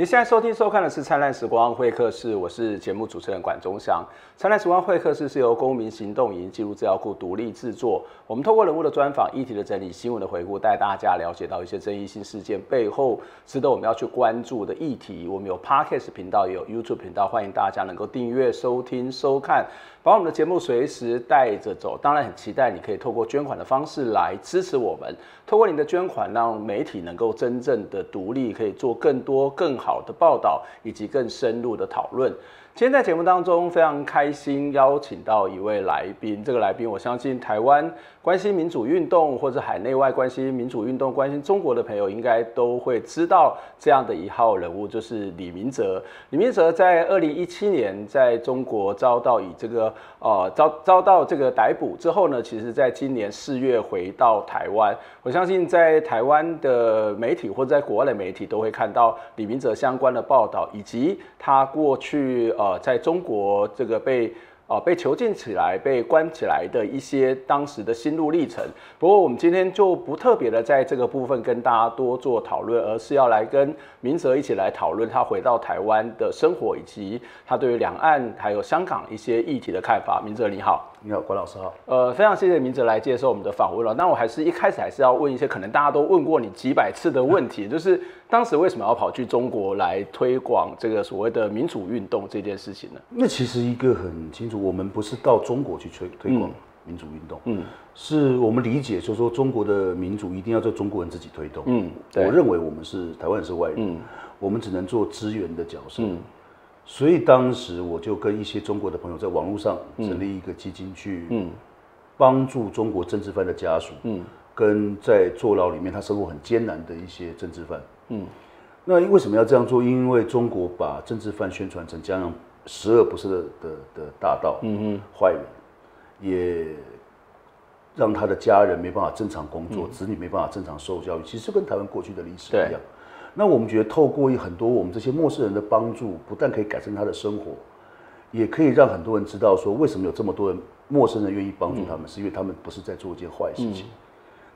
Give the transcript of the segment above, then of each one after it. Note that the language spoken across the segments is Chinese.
你现在收听收看的是《灿烂时光会客室》，我是节目主持人管中祥。《灿烂时光会客室》是由公民行动营记录资料库独立制作。我们透过人物的专访、议题的整理、新闻的回顾，带大家了解到一些争议性事件背后值得我们要去关注的议题。我们有 Podcast 频道，也有 YouTube 频道，欢迎大家能够订阅、收听、收看，把我们的节目随时带着走。当然，很期待你可以透过捐款的方式来支持我们。透过你的捐款，让媒体能够真正的独立，可以做更多、更。好的报道以及更深入的讨论。今天在节目当中非常开心邀请到一位来宾，这个来宾我相信台湾关心民主运动或者海内外关心民主运动、关心中国的朋友应该都会知道这样的一号人物，就是李明哲。李明哲在二零一七年在中国遭到以这个呃遭遭到这个逮捕之后呢，其实在今年四月回到台湾。我相信在台湾的媒体或者在国外的媒体都会看到李明哲相关的报道，以及他过去呃。在中国这个被啊被囚禁起来、被关起来的一些当时的心路历程。不过我们今天就不特别的在这个部分跟大家多做讨论，而是要来跟明哲一起来讨论他回到台湾的生活，以及他对于两岸还有香港一些议题的看法。明哲你好。你好，关老师好。呃，非常谢谢明哲来接受我们的访问了。那我还是一开始还是要问一些可能大家都问过你几百次的问题，就是当时为什么要跑去中国来推广这个所谓的民主运动这件事情呢？那其实一个很清楚，我们不是到中国去推推广民主运动，嗯，是我们理解，就是说中国的民主一定要在中国人自己推动，嗯，我认为我们是台湾人是外人，嗯，我们只能做支援的角色，嗯。所以当时我就跟一些中国的朋友在网络上成立一个基金，去帮助中国政治犯的家属，跟在坐牢里面他生活很艰难的一些政治犯。那为什么要这样做？因为中国把政治犯宣传成这样十恶不赦的的的大盗、坏人，也让他的家人没办法正常工作，子女没办法正常受教育。其实跟台湾过去的历史一样。那我们觉得，透过很多我们这些陌生人的帮助，不但可以改善他的生活，也可以让很多人知道说，为什么有这么多人陌生人愿意帮助他们，是因为他们不是在做一件坏事情。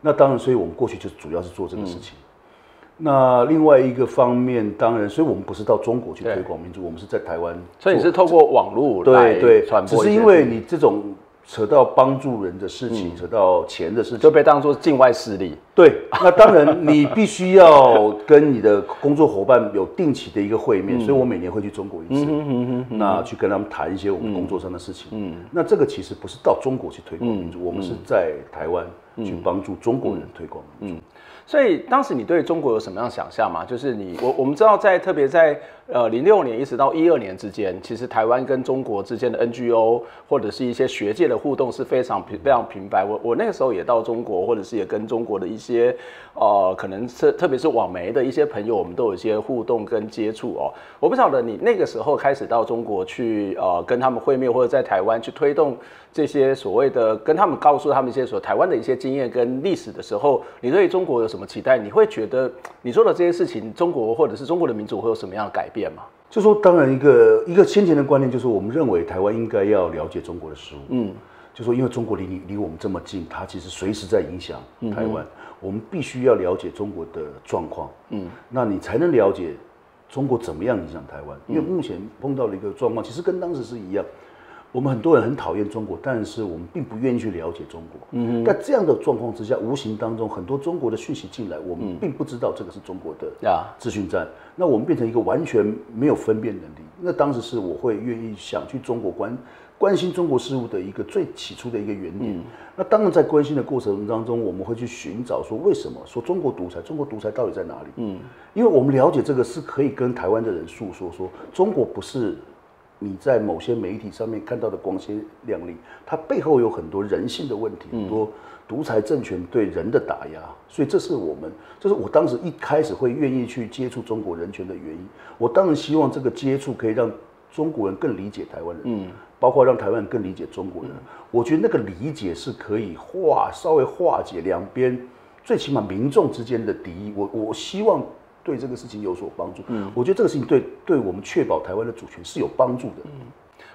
那当然，所以我们过去就主要是做这个事情。那另外一个方面，当然，所以我们不是到中国去推广民主，我们是在台湾。所以你是透过网络来传播，只是因为你这种。扯到帮助人的事情，扯到钱的事情，就被当做境外势力。对，那当然你必须要跟你的工作伙伴有定期的一个会面，所以我每年会去中国一次，那去跟他们谈一些我们工作上的事情。嗯，那这个其实不是到中国去推广民主，我们是在台湾去帮助中国人推广民主。所以当时你对中国有什么样想象吗？就是你我我们知道在特别在呃零六年一直到一二年之间，其实台湾跟中国之间的 NGO 或者是一些学界的互动是非常平非常频繁。我我那个时候也到中国，或者是也跟中国的一些呃可能是特别是网媒的一些朋友，我们都有一些互动跟接触哦。我不晓得你那个时候开始到中国去呃跟他们会面，或者在台湾去推动这些所谓的跟他们告诉他们一些所台湾的一些经验跟历史的时候，你对中国有？什么期待？你会觉得你做的这些事情，中国或者是中国的民主会有什么样的改变吗？就说，当然一个一个先前的观念就是，我们认为台湾应该要了解中国的事物。嗯，就说因为中国离你离我们这么近，它其实随时在影响台湾，我们必须要了解中国的状况。嗯，那你才能了解中国怎么样影响台湾。因为目前碰到了一个状况，其实跟当时是一样。我们很多人很讨厌中国，但是我们并不愿意去了解中国。嗯在这样的状况之下，无形当中很多中国的讯息进来，我们并不知道这个是中国的资讯站。那我们变成一个完全没有分辨能力。那当时是我会愿意想去中国关关心中国事务的一个最起初的一个原点。那当然在关心的过程当中，我们会去寻找说为什么说中国独裁？中国独裁到底在哪里？嗯，因为我们了解这个是可以跟台湾的人诉说说中国不是。你在某些媒体上面看到的光鲜亮丽，它背后有很多人性的问题，很多独裁政权对人的打压，所以这是我们，这是我当时一开始会愿意去接触中国人权的原因。我当然希望这个接触可以让中国人更理解台湾人，嗯，包括让台湾人更理解中国人。我觉得那个理解是可以化稍微化解两边最起码民众之间的敌意。我我希望。对这个事情有所帮助，嗯，我觉得这个事情对对我们确保台湾的主权是有帮助的。嗯，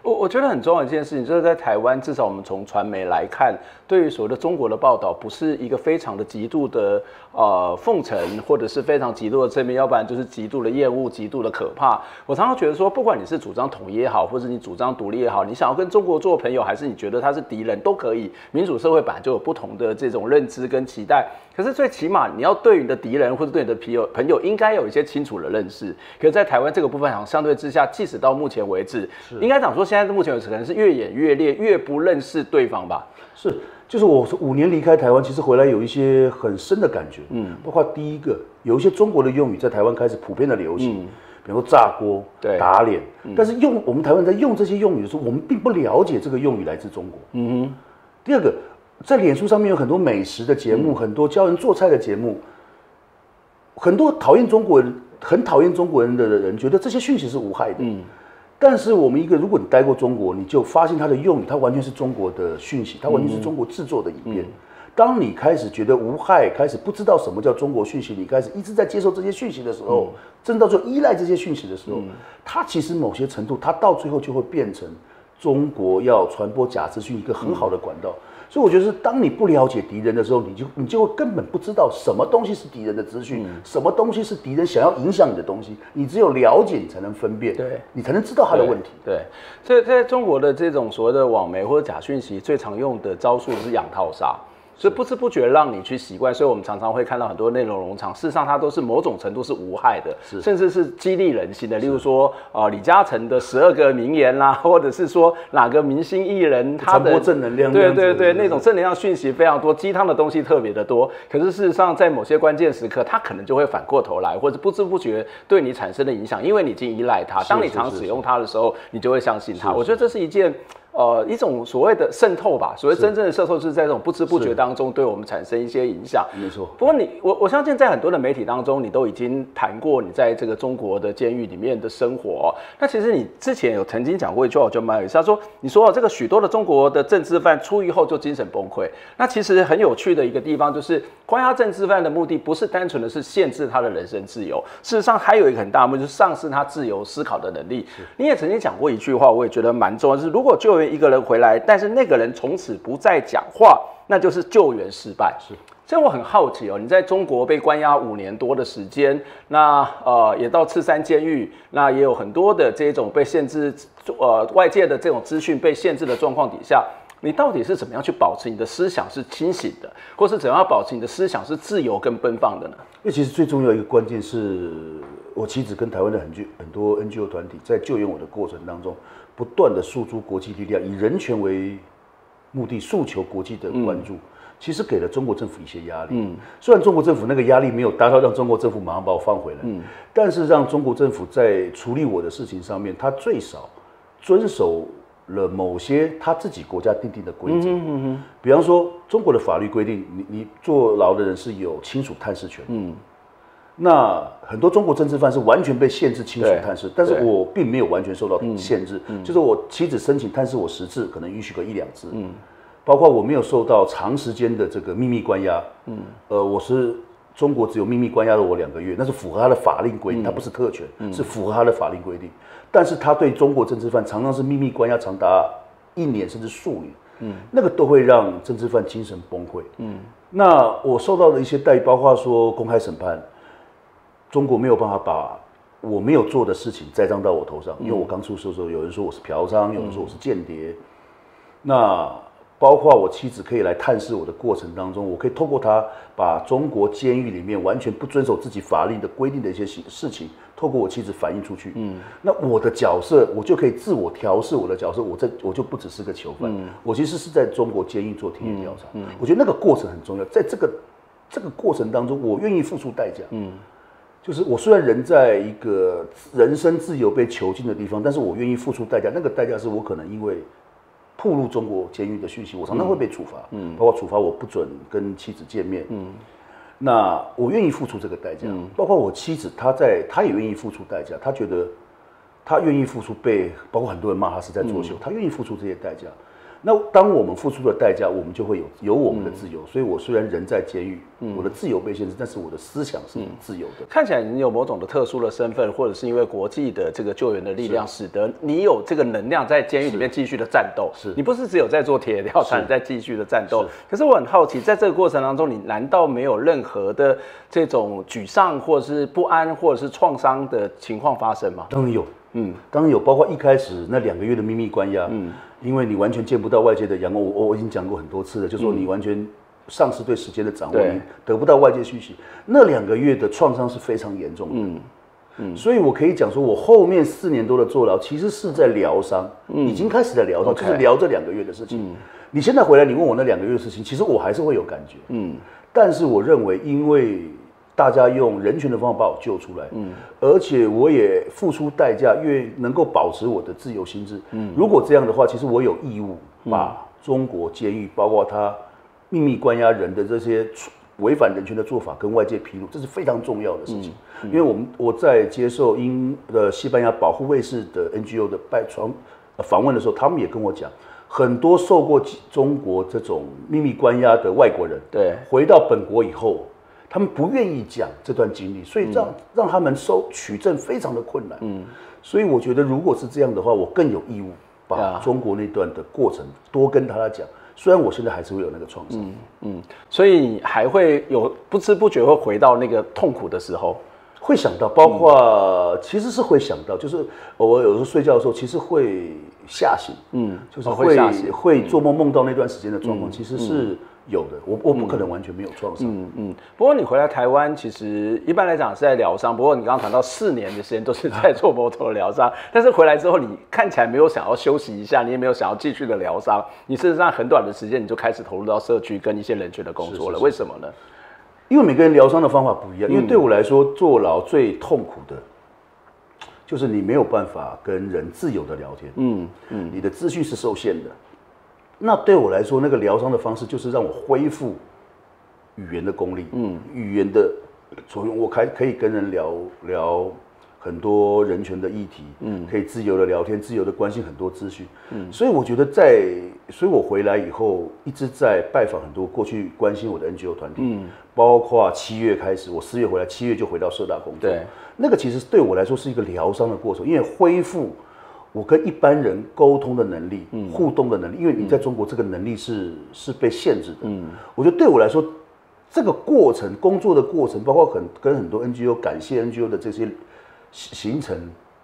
我我觉得很重要一件事情，就是在台湾，至少我们从传媒来看，对于所谓的中国的报道，不是一个非常的极度的呃奉承，或者是非常极度的正面，要不然就是极度的厌恶、极度的可怕。我常常觉得说，不管你是主张统一也好，或者你主张独立也好，你想要跟中国做朋友，还是你觉得他是敌人，都可以。民主社会本来就有不同的这种认知跟期待，可是最起码你要对你的敌人或者对你的朋友朋友，应该有一些清楚的认识。可是在台湾这个部分，好像相对之下，即使到目前为止，应该讲说。现在目前为止，可能是越演越烈，越不认识对方吧。是，就是我五年离开台湾，其实回来有一些很深的感觉。嗯，包括第一个，有一些中国的用语在台湾开始普遍的流行，比如说炸锅、打脸。但是用我们台湾在用这些用语的时候，我们并不了解这个用语来自中国。嗯哼。第二个，在脸书上面有很多美食的节目，很多教人做菜的节目，很多讨厌中国人、很讨厌中国人的人，觉得这些讯息是无害的。嗯。但是我们一个，如果你待过中国，你就发现它的用语，它完全是中国的讯息，它完全是中国制作的影片。当你开始觉得无害，开始不知道什么叫中国讯息，你开始一直在接受这些讯息的时候，真到最后依赖这些讯息的时候，它其实某些程度，它到最后就会变成中国要传播假资讯一个很好的管道。所以我觉得是，当你不了解敌人的时候，你就你就会根本不知道什么东西是敌人的资讯，什么东西是敌人想要影响你的东西。你只有了解，你才能分辨，对，你才能知道他的问题。对，所以在中国的这种所谓的网媒或者假讯息，最常用的招数是养套杀。所以不知不觉让你去习惯，所以我们常常会看到很多内容农场，事实上它都是某种程度是无害的，甚至是激励人心的。例如说，呃，李嘉诚的十二个名言啦，或者是说哪个明星艺人他的正能量，对对对，那种正能量讯息非常多，鸡汤的东西特别的多。可是事实上，在某些关键时刻，他可能就会反过头来，或者不知不觉对你产生的影响，因为你已经依赖它。当你常使用它的时候，你就会相信它。我觉得这是一件。呃，一种所谓的渗透吧，所谓真正的渗透是在这种不知不觉当中对我们产生一些影响。没错。不过你我我相信在很多的媒体当中，你都已经谈过你在这个中国的监狱里面的生活。那其实你之前有曾经讲过一句话，我觉得蛮有意思。他说：“你说这个许多的中国的政治犯出狱后就精神崩溃。”那其实很有趣的一个地方就是，关押政治犯的目的不是单纯的是限制他的人身自由，事实上还有一个很大目的，就是丧失他自由思考的能力。你也曾经讲过一句话，我也觉得蛮重要，就是如果就一个人回来，但是那个人从此不再讲话，那就是救援失败。是，所以我很好奇哦，你在中国被关押五年多的时间，那呃也到赤山监狱，那也有很多的这种被限制，呃外界的这种资讯被限制的状况底下，你到底是怎么样去保持你的思想是清醒的，或是怎样保持你的思想是自由跟奔放的呢？因为其实最重要一个关键是我妻子跟台湾的很很多 NGO 团体在救援我的过程当中。不断的诉诸国际力量，以人权为目的，诉求国际的关注，其实给了中国政府一些压力。嗯，虽然中国政府那个压力没有达到让中国政府马上把我放回来，嗯，但是让中国政府在处理我的事情上面，他最少遵守了某些他自己国家定定的规则。嗯嗯比方说，中国的法律规定，你你坐牢的人是有亲属探视权。嗯。那很多中国政治犯是完全被限制亲属探视，但是我并没有完全受到限制，就是我妻子申请探视我十次，可能允许个一两次，嗯，包括我没有受到长时间的这个秘密关押，嗯，呃，我是中国只有秘密关押了我两个月，那是符合他的法令规定，他不是特权，是符合他的法令规定，但是他对中国政治犯常常是秘密关押长达一年甚至数年，嗯，那个都会让政治犯精神崩溃，嗯，那我受到的一些待遇，包括说公开审判。中国没有办法把我没有做的事情栽赃到我头上，因为我刚出事的时候，有人说我是嫖娼，有人说我是间谍。那包括我妻子可以来探视我的过程当中，我可以透过他把中国监狱里面完全不遵守自己法律的规定的一些事事情，透过我妻子反映出去。嗯，那我的角色，我就可以自我调试我的角色，我这我就不只是个囚犯，我其实是在中国监狱做田野调查。嗯，我觉得那个过程很重要，在这个这个过程当中，我愿意付出代价。嗯。就是我虽然人在一个人身自由被囚禁的地方，但是我愿意付出代价。那个代价是我可能因为暴露中国监狱的讯息，我常常会被处罚，嗯，包括处罚我不准跟妻子见面，嗯，那我愿意付出这个代价。包括我妻子，她在，她也愿意付出代价。她觉得她愿意付出被，包括很多人骂她是在作秀，她愿意付出这些代价。那当我们付出了代价，我们就会有有我们的自由。所以我虽然人在监狱，我的自由被限制，但是我的思想是自由的。看起来你有某种的特殊的身份，或者是因为国际的这个救援的力量，使得你有这个能量在监狱里面继续的战斗。是你不是只有在做铁调查，在继续的战斗。可是我很好奇，在这个过程当中，你难道没有任何的这种沮丧，或者是不安，或者是创伤的情况发生吗？当然有，嗯，当然有，包括一开始那两个月的秘密关押，嗯。因为你完全见不到外界的阳光，我我已经讲过很多次了，就说你完全丧失对时间的掌握，你得不到外界讯息，那两个月的创伤是非常严重的。嗯。嗯，所以我可以讲说，我后面四年多的坐牢，其实是在疗伤，已经开始在疗伤，就是聊这两个月的事情。你现在回来，你问我那两个月的事情，其实我还是会有感觉。嗯，但是我认为，因为大家用人权的方法把我救出来，嗯，而且我也付出代价，越能够保持我的自由心智，嗯，如果这样的话，其实我有义务把中国监狱，包括他秘密关押人的这些违反人权的做法跟外界披露，这是非常重要的事情。因为我们我在接受英的西班牙保护卫士的 NGO 的拜访访问的时候，他们也跟我讲，很多受过中国这种秘密关押的外国人，对，回到本国以后。他们不愿意讲这段经历，所以让让他们收取证非常的困难。嗯，所以我觉得如果是这样的话，我更有义务把中国那段的过程多跟他讲。虽然我现在还是会有那个创伤，嗯，所以你还会有不知不觉会回到那个痛苦的时候，会想到，包括其实是会想到，就是我有时候睡觉的时候，其实会吓醒，嗯，就是会会做梦梦到那段时间的状况，其实是。有的，我我不可能完全没有创伤。嗯嗯。不过你回来台湾，其实一般来讲是在疗伤。不过你刚刚谈到四年的时间都是在做摩托疗伤，但是回来之后，你看起来没有想要休息一下，你也没有想要继续的疗伤。你事实上很短的时间，你就开始投入到社区跟一些人群的工作了。为什么呢？因为每个人疗伤的方法不一样。因为对我来说，坐牢最痛苦的，就是你没有办法跟人自由的聊天。嗯嗯。你的资讯是受限的。那对我来说，那个疗伤的方式就是让我恢复语言的功力，嗯，语言的作用，我开可以跟人聊聊很多人权的议题，嗯，可以自由的聊天，自由的关心很多资讯，嗯，所以我觉得在，所以我回来以后一直在拜访很多过去关心我的 NGO 团体，嗯，包括七月开始，我四月回来，七月就回到社大工作，对，那个其实对我来说是一个疗伤的过程，因为恢复。我跟一般人沟通的能力，互动的能力，因为你在中国这个能力是是被限制的。嗯，我觉得对我来说，这个过程工作的过程，包括很跟很多 NGO 感谢 NGO 的这些行程。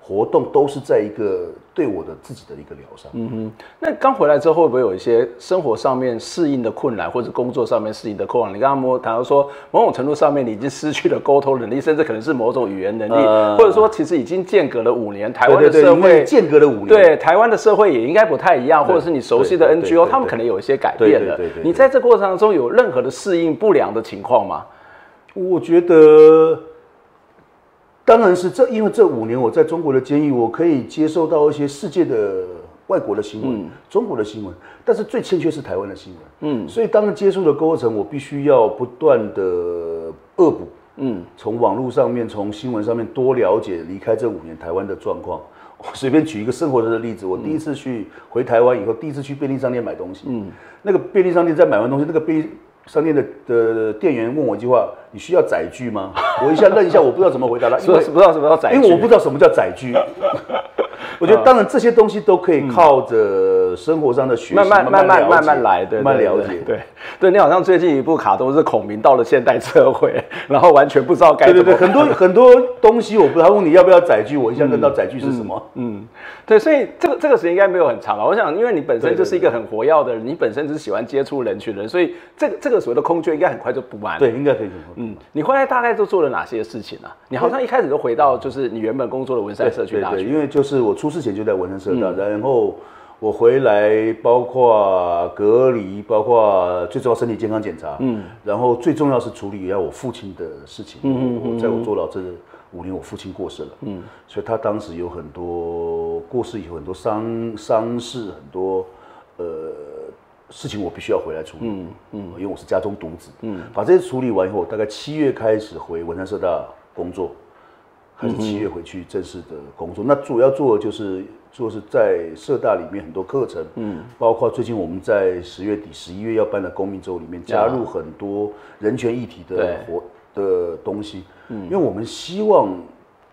活动都是在一个对我的自己的一个疗伤。嗯哼，那刚回来之后会不会有一些生活上面适应的困难，或者工作上面适应的困难？你刚刚摸谈到说，某种程度上面你已经失去了沟通能力，甚至可能是某种语言能力，或者说其实已经间隔了五年，台湾的社会间隔了五年，对台湾的社会也应该不太一样，或者是你熟悉的 NGO，他们可能有一些改变了。你在这过程当中有任何的适应不良的情况吗？我觉得。当然是这，因为这五年我在中国的监狱，我可以接受到一些世界的外国的新闻，中国的新闻，但是最欠缺是台湾的新闻。嗯，所以当接触的过程，我必须要不断的恶补。嗯，从网络上面，从新闻上面多了解离开这五年台湾的状况。我随便举一个生活的例子，我第一次去回台湾以后，第一次去便利商店买东西。嗯，那个便利商店在买完东西，那个便利商店的的店员问我一句话：“你需要载具吗？” 我一下愣一下，我不知道怎么回答他，因为不知道什么叫载具，因为我不知道什么叫载具。我觉得当然这些东西都可以靠着生活上的学习，慢慢慢慢慢慢来，对，慢慢了解。对，对你好像最近一部卡通是孔明到了现代社会，然后完全不知道该。对对对，很多很多东西我不知道，问你要不要载具，我一下认到载具是什么。嗯，对，所以这个这个时间应该没有很长吧？我想，因为你本身就是一个很活跃的人，你本身就是喜欢接触人群的人，所以这个这个所谓的空缺应该很快就补满。对，应该可以。嗯，你后来大概都做了哪些事情呢？你好像一开始都回到就是你原本工作的文山社区大学，因为就是我出事前就在文山。然后我回来，包括隔离，包括最重要身体健康检查，嗯，然后最重要是处理一下我父亲的事情，嗯嗯在我坐牢这五年，我父亲过世了，嗯，所以他当时有很多过世以后很多丧丧事，很多呃事情我必须要回来处理，嗯嗯，因为我是家中独子，嗯，把这些处理完以后，大概七月开始回文山社大工作。还是七月回去正式的工作。那主要做的就是做是在社大里面很多课程，嗯，包括最近我们在十月底、十一月要办的公民周里面加入很多人权议题的活的东西，嗯，因为我们希望，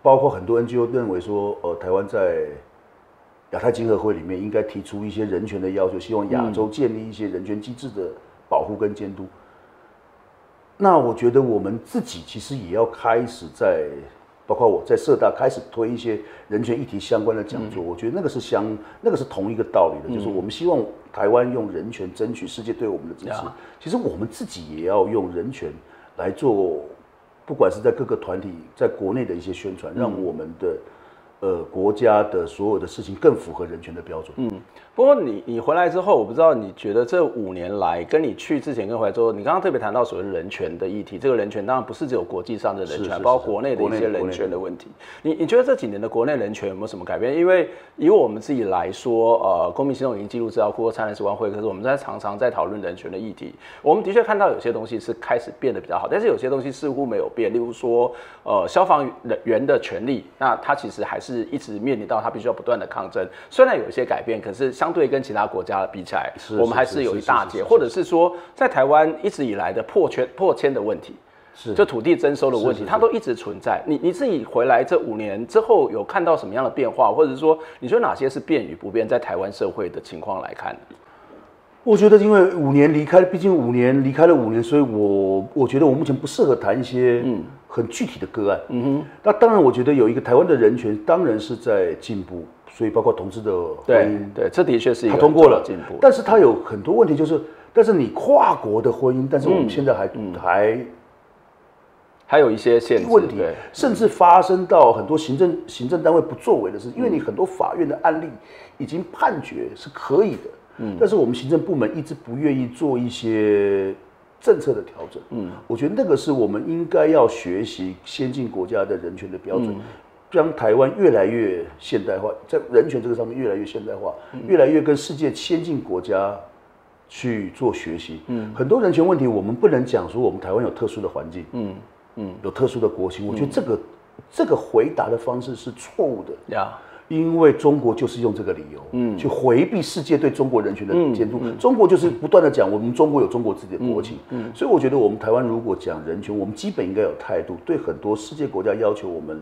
包括很多 NGO 认为说，呃，台湾在亚太经合会里面应该提出一些人权的要求，希望亚洲建立一些人权机制的保护跟监督。那我觉得我们自己其实也要开始在，包括我在社大开始推一些人权议题相关的讲座。我觉得那个是相，那个是同一个道理的，就是我们希望台湾用人权争取世界对我们的支持。其实我们自己也要用人权来做，不管是在各个团体在国内的一些宣传，让我们的。呃，国家的所有的事情更符合人权的标准。嗯，不过你你回来之后，我不知道你觉得这五年来，跟你去之前跟回来之后，你刚刚特别谈到所谓人权的议题，这个人权当然不是只有国际上的人权，包括国内的一些人权的问题。你你觉得这几年的国内人权有没有什么改变？因为以我们自己来说，呃，公民行动已经记录资料库和灿烂时光会，可是我们在常常在讨论人权的议题，我们的确看到有些东西是开始变得比较好，但是有些东西似乎没有变。例如说，呃，消防员的权利，那他其实还是。是一直面临到他必须要不断的抗争，虽然有一些改变，可是相对跟其他国家比起来，我们还是有一大截，或者是说在台湾一直以来的破圈破迁的问题，是。就土地征收的问题，它都一直存在。你你自己回来这五年之后，有看到什么样的变化，或者是说你说哪些是变与不变，在台湾社会的情况来看？我觉得，因为五年离开，毕竟五年离开了五年，所以我我觉得我目前不适合谈一些嗯很具体的个案。嗯哼。那当然，我觉得有一个台湾的人权当然是在进步，所以包括同志的婚姻，对，这的确是一个通过了进步。但是它有很多问题，就是但是你跨国的婚姻，但是我们现在还还还有一些限制问题，甚至发生到很多行政行政单位不作为的事，因为你很多法院的案例已经判决是可以的。嗯，但是我们行政部门一直不愿意做一些政策的调整。嗯，我觉得那个是我们应该要学习先进国家的人权的标准，将台湾越来越现代化，在人权这个上面越来越现代化，越来越跟世界先进国家去做学习。嗯，很多人权问题我们不能讲说我们台湾有特殊的环境，嗯嗯，有特殊的国情。我觉得这个这个回答的方式是错误的。呀。因为中国就是用这个理由，嗯，去回避世界对中国人权的监督。中国就是不断的讲，我们中国有中国自己的国情，嗯，所以我觉得我们台湾如果讲人权，我们基本应该有态度，对很多世界国家要求我们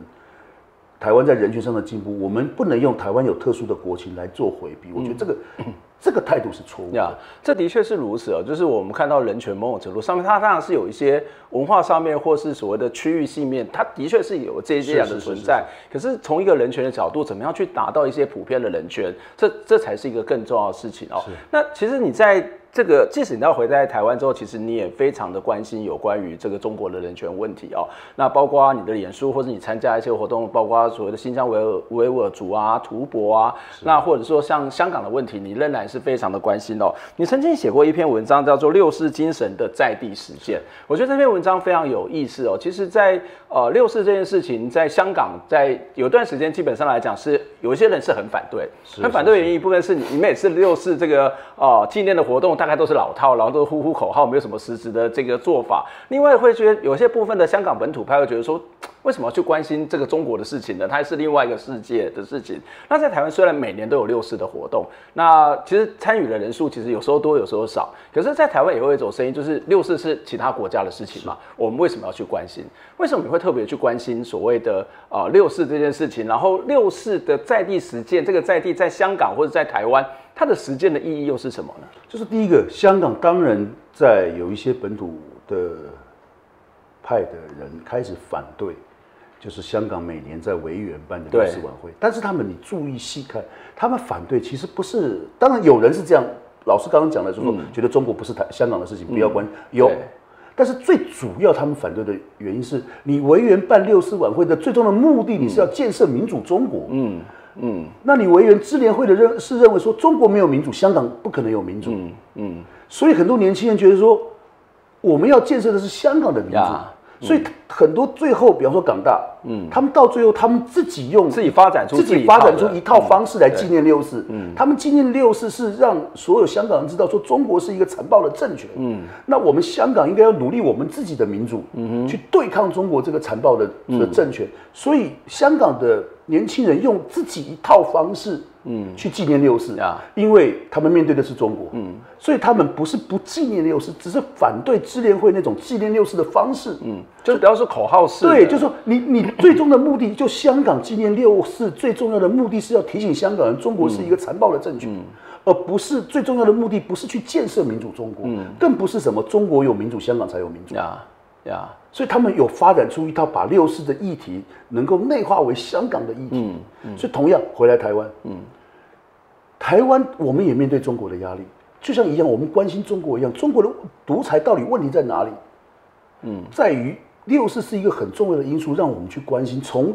台湾在人权上的进步，我们不能用台湾有特殊的国情来做回避。我觉得这个。这个态度是错误呀，这的确是如此哦。就是我们看到人权某种程度上面，它当然是有一些文化上面或是所谓的区域性面，它的确是有这些样的存在。可是从一个人权的角度，怎么样去达到一些普遍的人权，这这才是一个更重要的事情哦。那其实你在。这个，即使你要回在台湾之后，其实你也非常的关心有关于这个中国的人权问题哦。那包括你的脸书，或者你参加一些活动，包括所谓的新疆维尔维吾尔族啊、图博啊，那或者说像香港的问题，你仍然是非常的关心哦。你曾经写过一篇文章，叫做《六四精神的在地实践》，我觉得这篇文章非常有意思哦。其实，在呃六四这件事情，在香港，在有段时间，基本上来讲是有一些人是很反对，很反对的原因一部分是你每次六四这个呃纪念的活动。大概都是老套，然后都是呼呼口号，没有什么实质的这个做法。另外会觉得有些部分的香港本土派会觉得说，为什么要去关心这个中国的事情呢？它是另外一个世界的事情。那在台湾虽然每年都有六四的活动，那其实参与的人数其实有时候多，有时候少。可是，在台湾也会有一种声音，就是六四是其他国家的事情嘛，我们为什么要去关心？为什么你会特别去关心所谓的呃六四这件事情？然后六四的在地实践，这个在地在香港或者在台湾。它的实践的意义又是什么呢？就是第一个，香港当然在有一些本土的派的人开始反对，就是香港每年在维园办的六四晚会。但是他们，你注意细看，他们反对其实不是，当然有人是这样，老师刚刚讲的，就说觉得中国不是台香港的事情，不要关有。但是最主要他们反对的原因是你维园办六四晚会的最终的目的，你是要建设民主中国。嗯。嗯，那你维园智联会的认是认为说中国没有民主，香港不可能有民主。嗯嗯，所以很多年轻人觉得说，我们要建设的是香港的民主。所以很多最后，比方说港大，嗯，他们到最后，他们自己用自己发展出自己发展出一套方式来纪念六四。嗯，他们纪念六四是让所有香港人知道说中国是一个残暴的政权。嗯，那我们香港应该要努力我们自己的民主，嗯哼，去对抗中国这个残暴的的政权。所以香港的年轻人用自己一套方式。嗯，去纪念六四啊，因为他们面对的是中国，嗯，所以他们不是不纪念六四，只是反对支联会那种纪念六四的方式，嗯，就不要说口号式，对，就是说你你最终的目的，就香港纪念六四最重要的目的是要提醒香港人，中国是一个残暴的政权，而不是最重要的目的不是去建设民主中国，更不是什么中国有民主，香港才有民主。呀呀。所以他们有发展出一套把六四的议题能够内化为香港的议题。嗯，所以同样回来台湾，嗯，台湾我们也面对中国的压力，就像一样，我们关心中国一样，中国的独裁到底问题在哪里？嗯，在于六四是一个很重要的因素，让我们去关心。从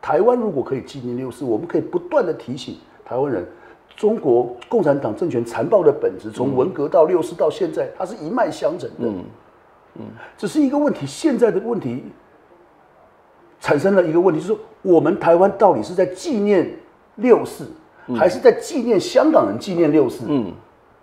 台湾如果可以纪念六四，我们可以不断的提醒台湾人，中国共产党政权残暴的本质，从文革到六四到现在，它是一脉相承的。嗯，只是一个问题。现在的问题产生了一个问题，就是说，我们台湾到底是在纪念六四，还是在纪念香港人纪念六四？嗯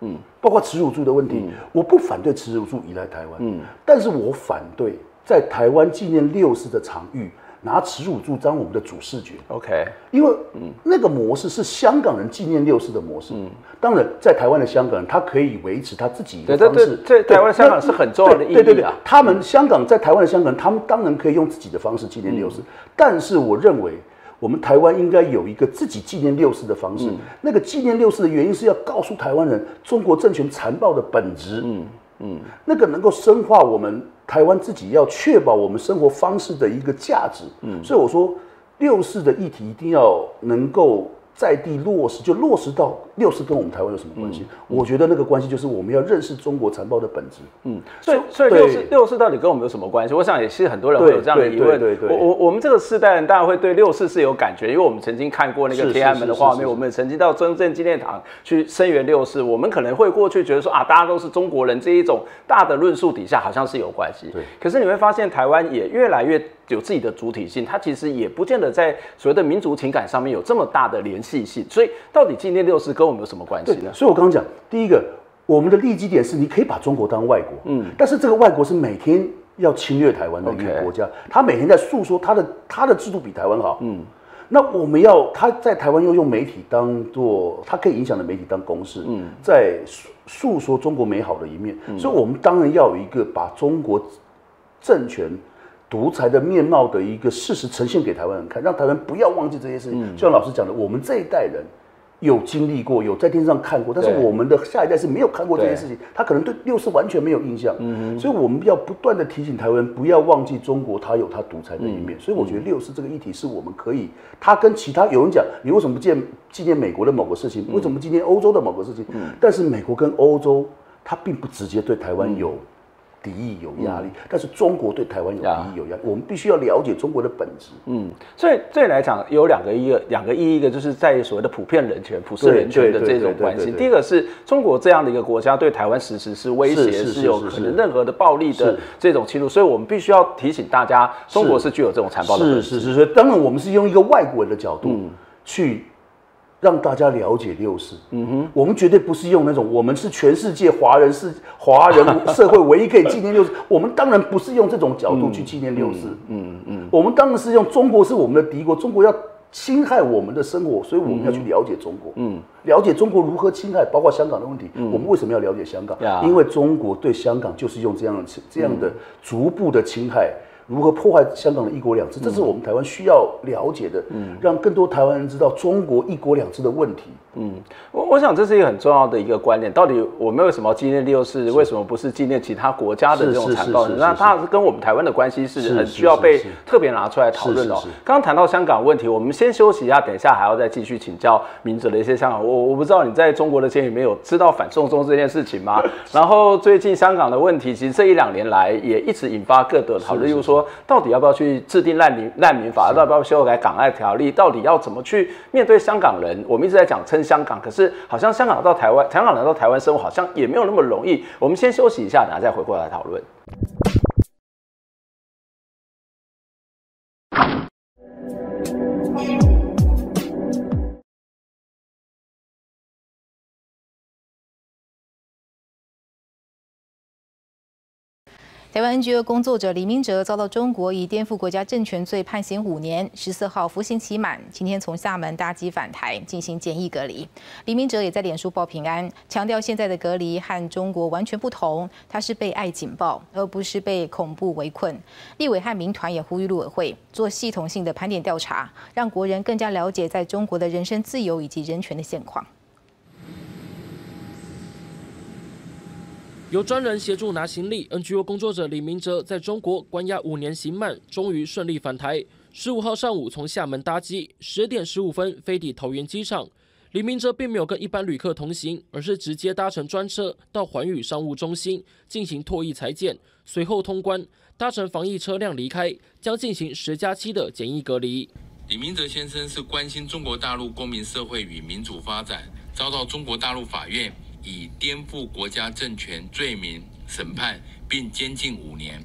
嗯，包括耻辱柱的问题，我不反对耻辱柱移来台湾，嗯，但是我反对在台湾纪念六四的场域。拿耻辱柱当我们的主视觉，OK，因为那个模式是香港人纪念六四的模式。嗯，当然，在台湾的香港人，他可以维持他自己的方式。在台湾、香港是很重要的意义。对对对，他们香港在台湾的香港人，他们当然可以用自己的方式纪念六四。但是，我认为我们台湾应该有一个自己纪念六四的方式。那个纪念六四的原因是要告诉台湾人，中国政权残暴的本质。嗯嗯，那个能够深化我们。台湾自己要确保我们生活方式的一个价值，嗯，所以我说六四的议题一定要能够。在地落实，就落实到六四跟我们台湾有什么关系？我觉得那个关系就是我们要认识中国残暴的本质。嗯，所以所以六四六四到底跟我们有什么关系？我想也是很多人会有这样的疑问。对对对，我我我们这个世代人当然会对六四是有感觉，因为我们曾经看过那个天安门的画面，我们也曾经到中正纪念堂去声援六四。我们可能会过去觉得说啊，大家都是中国人这一种大的论述底下，好像是有关系。对，可是你会发现台湾也越来越。有自己的主体性，它其实也不见得在所谓的民族情感上面有这么大的联系性。所以，到底纪念六四跟我们有什么关系呢？所以我刚刚讲，第一个，我们的利基点是你可以把中国当外国，嗯，但是这个外国是每天要侵略台湾的一个国家，他每天在诉说他的他的制度比台湾好，嗯，那我们要他在台湾又用媒体当做他可以影响的媒体当公式，嗯，在诉诉说中国美好的一面，所以我们当然要有一个把中国政权。独裁的面貌的一个事实呈现给台湾人看，让台湾不要忘记这些事情。就像老师讲的，我们这一代人有经历过，有在电视上看过，但是我们的下一代是没有看过这些事情，他可能对六四完全没有印象。嗯所以我们要不断的提醒台湾，不要忘记中国，它有它独裁的一面。所以我觉得六四这个议题是我们可以，它跟其他有人讲，你为什么不见纪念美国的某个事情？为什么纪念欧洲的某个事情？嗯。但是美国跟欧洲，它并不直接对台湾有。敌意有压力，但是中国对台湾有敌意有压力，我们必须要了解中国的本质。嗯，所以这里来讲有两个一个两个意义，一个就是在于所谓的普遍人权、普世人权的这种关系。第一个是中国这样的一个国家对台湾实时是威胁，是有可能任何的暴力的这种侵入，所以我们必须要提醒大家，中国是具有这种残暴的。是是是是，当然我们是用一个外国人的角度去。让大家了解六四，嗯哼，我们绝对不是用那种，我们是全世界华人是华人 社会唯一可以纪念六四，我们当然不是用这种角度去纪念六四，嗯嗯，我们当然是用中国是我们的敌国，中国要侵害我们的生活，所以我们要去了解中国，嗯，了解中国如何侵害，包括香港的问题，我们为什么要了解香港？因为中国对香港就是用这样的这样的逐步的侵害。如何破坏香港的一国两制？这是我们台湾需要了解的，嗯，让更多台湾人知道中国一国两制的问题。嗯，我我想这是一个很重要的一个观点。到底我们为什么纪念六四？为什么不是纪念其他国家的这种残暴？那它是跟我们台湾的关系是很需要被特别拿出来讨论的。刚刚谈到香港问题，我们先休息一下，等一下还要再继续请教明哲的一些香港。我我不知道你在中国的监狱里面有知道反送中这件事情吗？然后最近香港的问题，其实这一两年来也一直引发各的讨论，例如说。到底要不要去制定难民难民法要不要修改港爱条例到底要怎么去面对香港人？我们一直在讲称香港可是好像香港到台湾香港来到台湾生活好像也没有那么容易。我们先休息一下然后再回过来讨论。台湾 NGO 工作者李明哲遭到中国以颠覆国家政权罪判刑五年，十四号服刑期满，今天从厦门搭机返台进行检疫隔离。李明哲也在脸书报平安，强调现在的隔离和中国完全不同，他是被爱警报，而不是被恐怖围困。立委和民团也呼吁陆委会做系统性的盘点调查，让国人更加了解在中国的人身自由以及人权的现况。由专人协助拿行李，NGO 工作者李明哲在中国关押五年刑满，终于顺利返台。十五号上午从厦门搭机，十点十五分飞抵桃园机场。李明哲并没有跟一般旅客同行，而是直接搭乘专车到环宇商务中心进行唾液裁剪，随后通关，搭乘防疫车辆离开，将进行十加七的检疫隔离。李明哲先生是关心中国大陆公民社会与民主发展，遭到中国大陆法院。以颠覆国家政权罪名审判并监禁五年，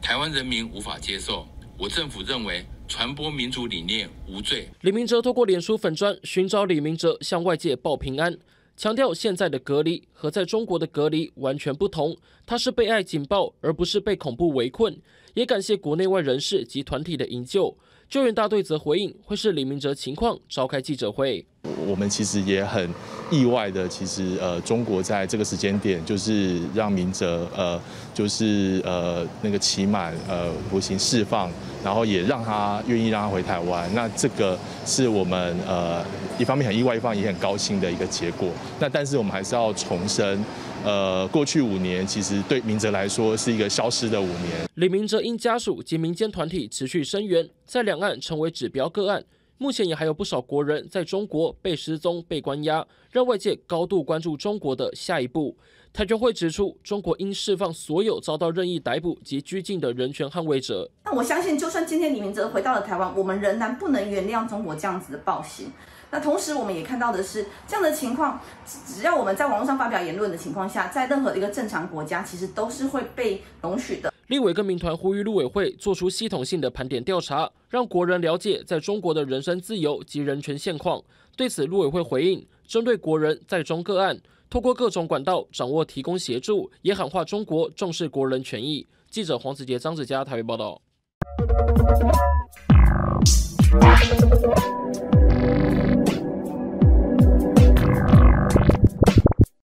台湾人民无法接受。我政府认为传播民主理念无罪。李明哲透过脸书粉砖寻找李明哲，向外界报平安，强调现在的隔离和在中国的隔离完全不同，他是被爱警报，而不是被恐怖围困。也感谢国内外人士及团体的营救。救援大队则回应会是李明哲情况召开记者会。我们其实也很意外的，其实呃，中国在这个时间点就是让明哲呃，就是呃那个期满呃服刑释放，然后也让他愿意让他回台湾。那这个是我们呃一方面很意外，一方面也很高兴的一个结果。那但是我们还是要重申。呃，过去五年其实对明哲来说是一个消失的五年。李明哲因家属及民间团体持续声援，在两岸成为指标个案。目前也还有不少国人在中国被失踪、被关押，让外界高度关注中国的下一步。台全会指出，中国应释放所有遭到任意逮捕及拘禁的人权捍卫者。那我相信，就算今天李明哲回到了台湾，我们仍然不能原谅中国这样子的暴行。那同时，我们也看到的是这样的情况，只要我们在网络上发表言论的情况下，在任何一个正常国家，其实都是会被容许的。立委跟民团呼吁陆委会做出系统性的盘点调查，让国人了解在中国的人身自由及人权现况。对此，陆委会回应，针对国人在中个案，透过各种管道掌握提供协助，也喊话中国重视国人权益。记者黄子杰、张子佳台北报道。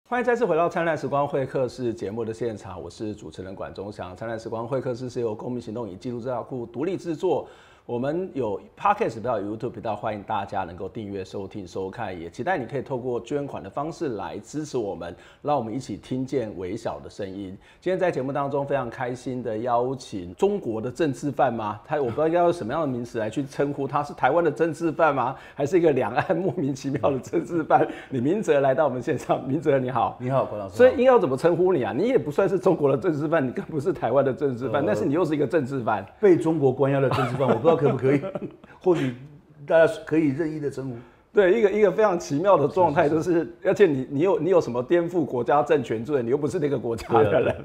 欢迎再次回到《灿烂时光会客室》节目的现场，我是主持人管中祥。《灿烂时光会客室》是由公民行动与记录资料库独立制作。我们有 Podcast 频道、YouTube 频道，欢迎大家能够订阅、收听、收看，也期待你可以透过捐款的方式来支持我们，让我们一起听见微小的声音。今天在节目当中非常开心的邀请中国的政治犯吗？他我不知道应该用什么样的名词来去称呼他，是台湾的政治犯吗？还是一个两岸莫名其妙的政治犯？李明哲来到我们现场，明哲你好，你好，郭老师。所以应该要怎么称呼你啊？你也不算是中国的政治犯，你更不是台湾的政治犯，但是你又是一个政治犯，被中国关押的政治犯，我不知道可不可以。或许大家可以任意的称呼，对一个一个非常奇妙的状态，就是而且你你有你有什么颠覆国家政权罪？你又不是那个国家的人，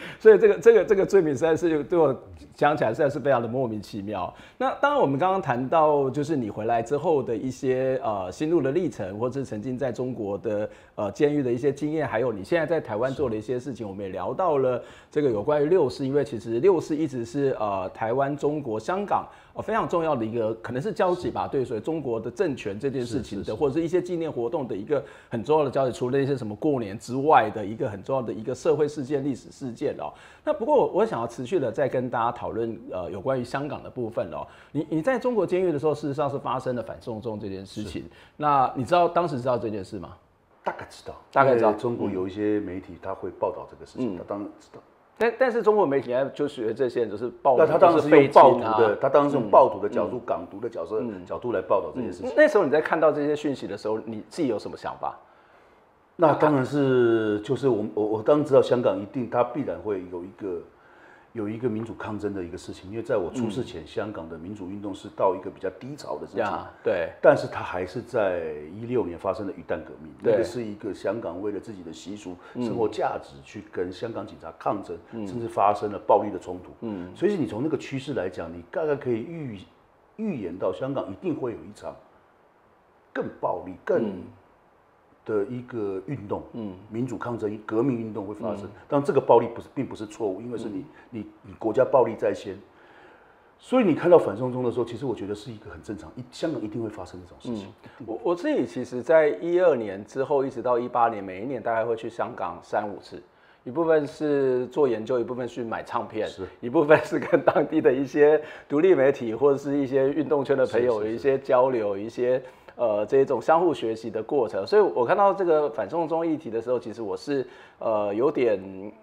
所以这个这个这个罪名实在是对我讲起来实在是非常的莫名其妙。那当然，我们刚刚谈到就是你回来之后的一些呃心路的历程，或者是曾经在中国的呃监狱的一些经验，还有你现在在台湾做的一些事情，我们也聊到了这个有关于六四，因为其实六四一直是呃台湾、中国、香港。非常重要的一个可能是交集吧，对，所以中国的政权这件事情的，或者是一些纪念活动的一个很重要的交集，除了一些什么过年之外的一个很重要的一个社会事件、历史事件哦。那不过我想要持续的再跟大家讨论呃有关于香港的部分哦。你你在中国监狱的时候，事实上是发生了反送中这件事情。那你知道当时知道这件事吗？大概知道，大概知道。中国有一些媒体他会报道这个事情，他当然知道。但但是中国媒体还，就学这些人就是暴，那他当然是用暴徒的，他当然是用暴徒的角度、港独的角色角度来报道这件事情。那时候你在看到这些讯息的时候，你自己有什么想法？那当然是，就是我我我当然知道香港一定，它必然会有一个。有一个民主抗争的一个事情，因为在我出事前，香港的民主运动是到一个比较低潮的事情。对，但是它还是在一六年发生的鱼蛋革命，那个是一个香港为了自己的习俗、生活价值去跟香港警察抗争，甚至发生了暴力的冲突。嗯，所以你从那个趋势来讲，你大概可以预预言到香港一定会有一场更暴力、更的一个运动，嗯，民主抗争、革命运动会发生。当然，这个暴力不是并不是错误，因为是你你你国家暴力在先，所以你看到反送中的时候，其实我觉得是一个很正常，一香港一定会发生这种事情。我我自己其实，在一二年之后一直到一八年，每一年大概会去香港三五次。一部分是做研究，一部分是买唱片，是。一部分是跟当地的一些独立媒体或者是一些运动圈的朋友有一些交流，一些呃这种相互学习的过程。所以我看到这个反送中议题的时候，其实我是呃有点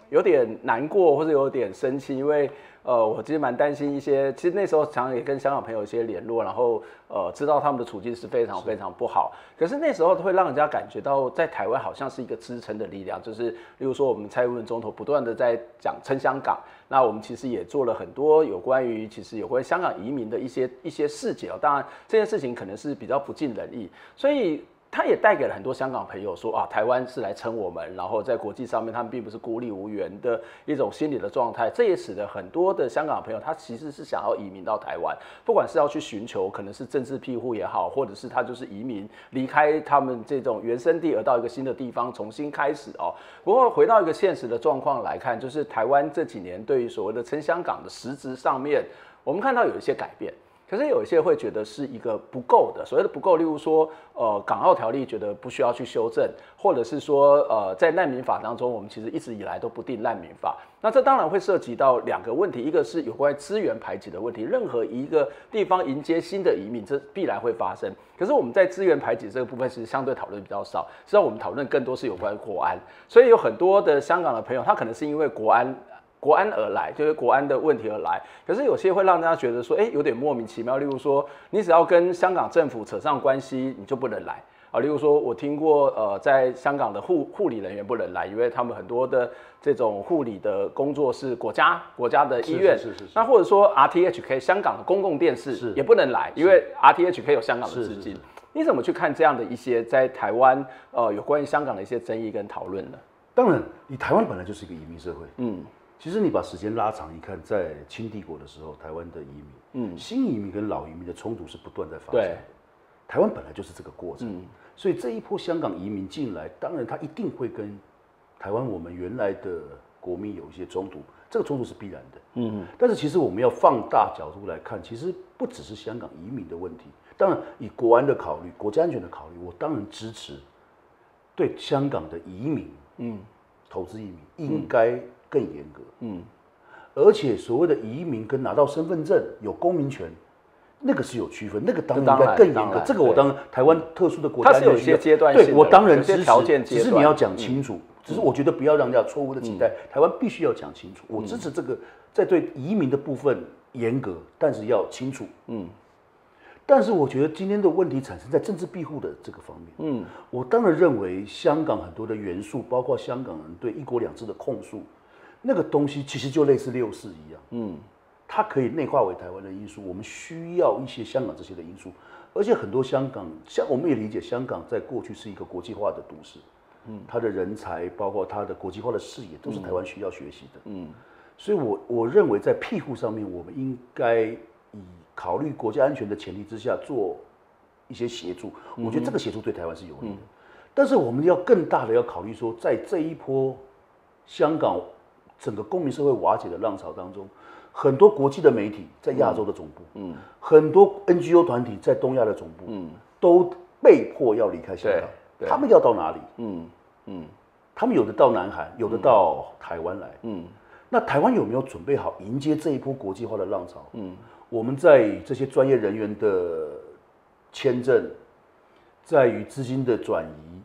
有点难过或者有点生气，因为。呃，我其实蛮担心一些，其实那时候常常也跟香港朋友一些联络，然后呃，知道他们的处境是非常非常不好。可是那时候会让人家感觉到，在台湾好像是一个支撑的力量，就是例如说我们蔡英文总统不断的在讲撑香港，那我们其实也做了很多有关于其实有关香港移民的一些一些事情哦。当然这件事情可能是比较不尽人意，所以。他也带给了很多香港朋友说啊，台湾是来撑我们，然后在国际上面他们并不是孤立无援的一种心理的状态。这也使得很多的香港朋友他其实是想要移民到台湾，不管是要去寻求可能是政治庇护也好，或者是他就是移民离开他们这种原生地而到一个新的地方重新开始哦。不过回到一个现实的状况来看，就是台湾这几年对于所谓的撑香港的实质上面，我们看到有一些改变。可是有一些会觉得是一个不够的，所谓的不够，例如说，呃，港澳条例觉得不需要去修正，或者是说，呃，在难民法当中，我们其实一直以来都不定难民法。那这当然会涉及到两个问题，一个是有关资源排挤的问题，任何一个地方迎接新的移民，这必然会发生。可是我们在资源排挤这个部分，其实相对讨论比较少，实际上我们讨论更多是有关国安，所以有很多的香港的朋友，他可能是因为国安。国安而来，就是国安的问题而来。可是有些会让大家觉得说，哎，有点莫名其妙。例如说，你只要跟香港政府扯上关系，你就不能来啊。例如说，我听过，呃，在香港的护护理人员不能来，因为他们很多的这种护理的工作是国家国家的医院。是是是。那或者说，RTHK 香港的公共电视也不能来，因为 RTHK 有香港的资金。你怎么去看这样的一些在台湾呃有关于香港的一些争议跟讨论呢？当然，你台湾本来就是一个移民社会，嗯。其实你把时间拉长一看，在清帝国的时候，台湾的移民，嗯，新移民跟老移民的冲突是不断在发生。对，台湾本来就是这个过程，所以这一波香港移民进来，当然他一定会跟台湾我们原来的国民有一些冲突，这个冲突是必然的。嗯，但是其实我们要放大角度来看，其实不只是香港移民的问题。当然，以国安的考虑、国家安全的考虑，我当然支持对香港的移民，嗯，投资移民应该。更严格，嗯，而且所谓的移民跟拿到身份证有公民权，那个是有区分，那个当然应该更严格。这个我当然台湾特殊的国家，它是有一些阶段性对我当然支持，只是你要讲清楚。只是我觉得不要让人家错误的期待，台湾必须要讲清楚。我支持这个在对移民的部分严格，但是要清楚，嗯。但是我觉得今天的问题产生在政治庇护的这个方面，嗯，我当然认为香港很多的元素，包括香港人对一国两制的控诉。那个东西其实就类似六四一样，嗯，它可以内化为台湾的因素。我们需要一些香港这些的因素，而且很多香港，像我们也理解香港在过去是一个国际化的都市，嗯，它的人才包括它的国际化的视野都是台湾需要学习的，嗯，所以我我认为在庇护上面，我们应该以考虑国家安全的前提之下做一些协助。我觉得这个协助对台湾是有利的，但是我们要更大的要考虑说，在这一波香港。整个公民社会瓦解的浪潮当中，很多国际的媒体在亚洲的总部，嗯，很多 NGO 团体在东亚的总部，嗯，都被迫要离开香港。他们要到哪里？嗯嗯，他们有的到南韩，有的到台湾来。嗯，那台湾有没有准备好迎接这一波国际化的浪潮？嗯，我们在这些专业人员的签证，在于资金的转移。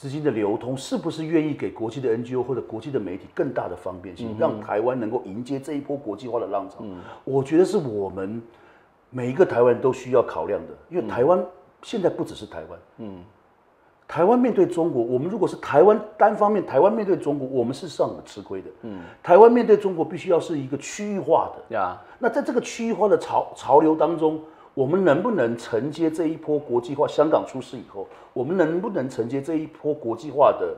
资金的流通是不是愿意给国际的 NGO 或者国际的媒体更大的方便性，让台湾能够迎接这一波国际化的浪潮？我觉得是我们每一个台湾人都需要考量的，因为台湾现在不只是台湾，嗯，台湾面对中国，我们如果是台湾单方面，台湾面对中国，我们是上吃亏的，嗯，台湾面对中国必须要是一个区域化的呀，那在这个区域化的潮潮流当中。我们能不能承接这一波国际化？香港出事以后，我们能不能承接这一波国际化的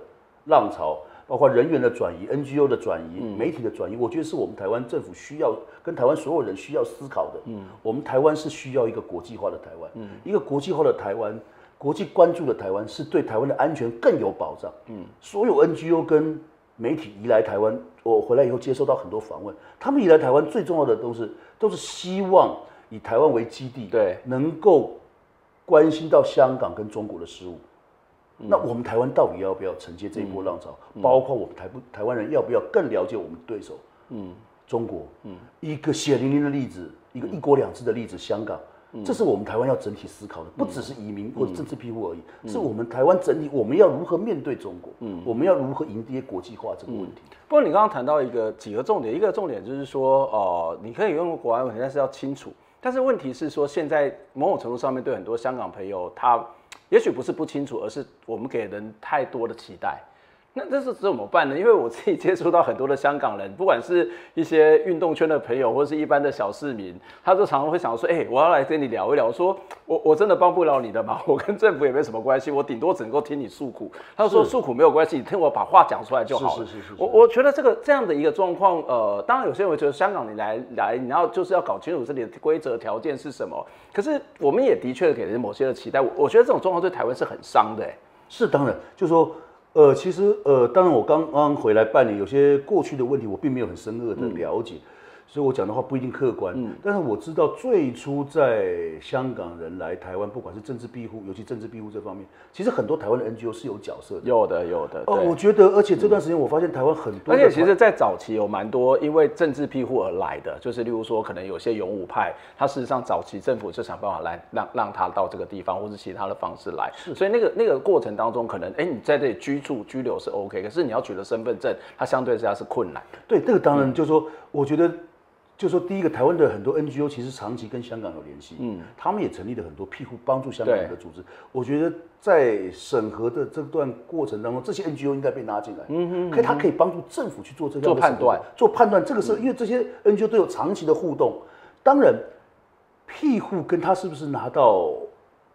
浪潮？包括人员的转移、NGO 的转移、媒体的转移，我觉得是我们台湾政府需要跟台湾所有人需要思考的。嗯，我们台湾是需要一个国际化的台湾，嗯，一个国际化的台湾，国际关注的台湾是对台湾的安全更有保障。嗯，所有 NGO 跟媒体移来台湾，我回来以后接收到很多访问，他们移来台湾最重要的都是都是希望以台湾为基地，对，能够关心到香港跟中国的事务。那我们台湾到底要不要承接这一波浪潮？包括我们台不台湾人要不要更了解我们对手？嗯，中国，嗯，一个血淋淋的例子，一个一国两制的例子，香港，这是我们台湾要整体思考的，不只是移民或者政治庇护而已，是我们台湾整体我们要如何面对中国？嗯，我们要如何迎接国际化这个问题？不过你刚刚谈到一个几个重点，一个重点就是说，哦，你可以用国安问题，但是要清楚。但是问题是说，现在某种程度上面对很多香港朋友，他也许不是不清楚，而是我们给人太多的期待。那这是怎么办呢？因为我自己接触到很多的香港人，不管是一些运动圈的朋友，或是一般的小市民，他就常常会想说：“哎，我要来跟你聊一聊，说我我真的帮不了你的忙，我跟政府也没什么关系，我顶多只能够听你诉苦。”他说：“诉苦没有关系，你听我把话讲出来就好了。”是是是。我我觉得这个这样的一个状况，呃，当然有些人会觉得香港你来来，你要就是要搞清楚这里的规则条件是什么。可是我们也的确给人某些的期待，我我觉得这种状况对台湾是很伤的。是当然，就说。呃，其实呃，当然我刚刚回来半年，有些过去的问题我并没有很深入的了解。所以我讲的话不一定客观，嗯，但是我知道最初在香港人来台湾，不管是政治庇护，尤其政治庇护这方面，其实很多台湾的 NGO 是有角色的，有的有的。哦，我觉得，而且这段时间我发现台湾很多，而且其实，在早期有蛮多因为政治庇护而来的，就是例如说，可能有些勇武派，他事实上早期政府就想办法来让让他到这个地方，或是其他的方式来，所以那个那个过程当中，可能哎，你在这里居住居留是 OK，可是你要取得身份证，它相对之下是困难。对，这个当然就是说，我觉得。就说第一个，台湾的很多 NGO 其实长期跟香港有联系，嗯，他们也成立了很多庇护帮助香港的组织。我觉得在审核的这段过程当中，这些 NGO 应该被拉进来，嗯哼，可以，他可以帮助政府去做这做判断，做判断。这个是因为这些 NGO 都有长期的互动。当然，庇护跟他是不是拿到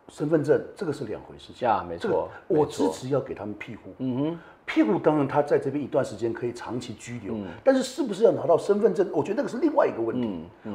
身份证，这个是两回事。情啊，没错，我支持要给他们庇护。嗯哼。庇护当然，他在这边一段时间可以长期居留，但是是不是要拿到身份证？我觉得那个是另外一个问题。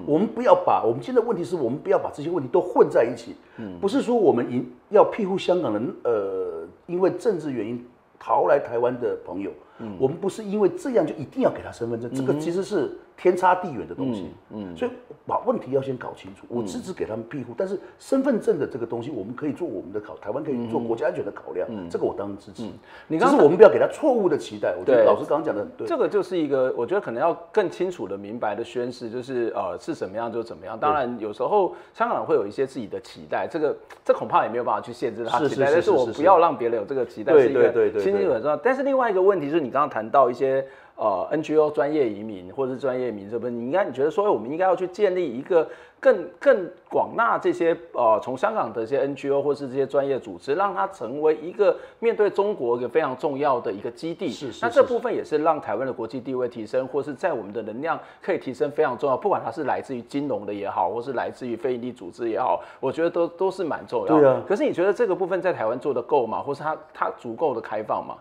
我们不要把我们现在问题是我们不要把这些问题都混在一起。不是说我们引要庇护香港人，呃，因为政治原因逃来台湾的朋友，我们不是因为这样就一定要给他身份证。这个其实是。天差地远的东西，嗯，所以把问题要先搞清楚。我支持给他们庇护，但是身份证的这个东西，我们可以做我们的考，台湾可以做国家安全的考量，这个我当然支持。你刚是我们不要给他错误的期待。我觉得老师刚刚讲的很对。这个就是一个，我觉得可能要更清楚的、明白的宣誓，就是呃是什么样就怎么样。当然有时候香港会有一些自己的期待，这个这恐怕也没有办法去限制他期待。但是我不要让别人有这个期待，是一个清清楚楚。但是另外一个问题是你刚刚谈到一些。呃，NGO 专业移民或者是专业民，这不，你应该你觉得说，我们应该要去建立一个更更广纳这些呃，从香港的一些 NGO 或是这些专业组织，让它成为一个面对中国一个非常重要的一个基地。是是。那这部分也是让台湾的国际地位提升，或是在我们的能量可以提升非常重要。不管它是来自于金融的也好，或是来自于非营利组织也好，我觉得都都是蛮重要。对啊。可是你觉得这个部分在台湾做的够吗？或是它它足够的开放吗？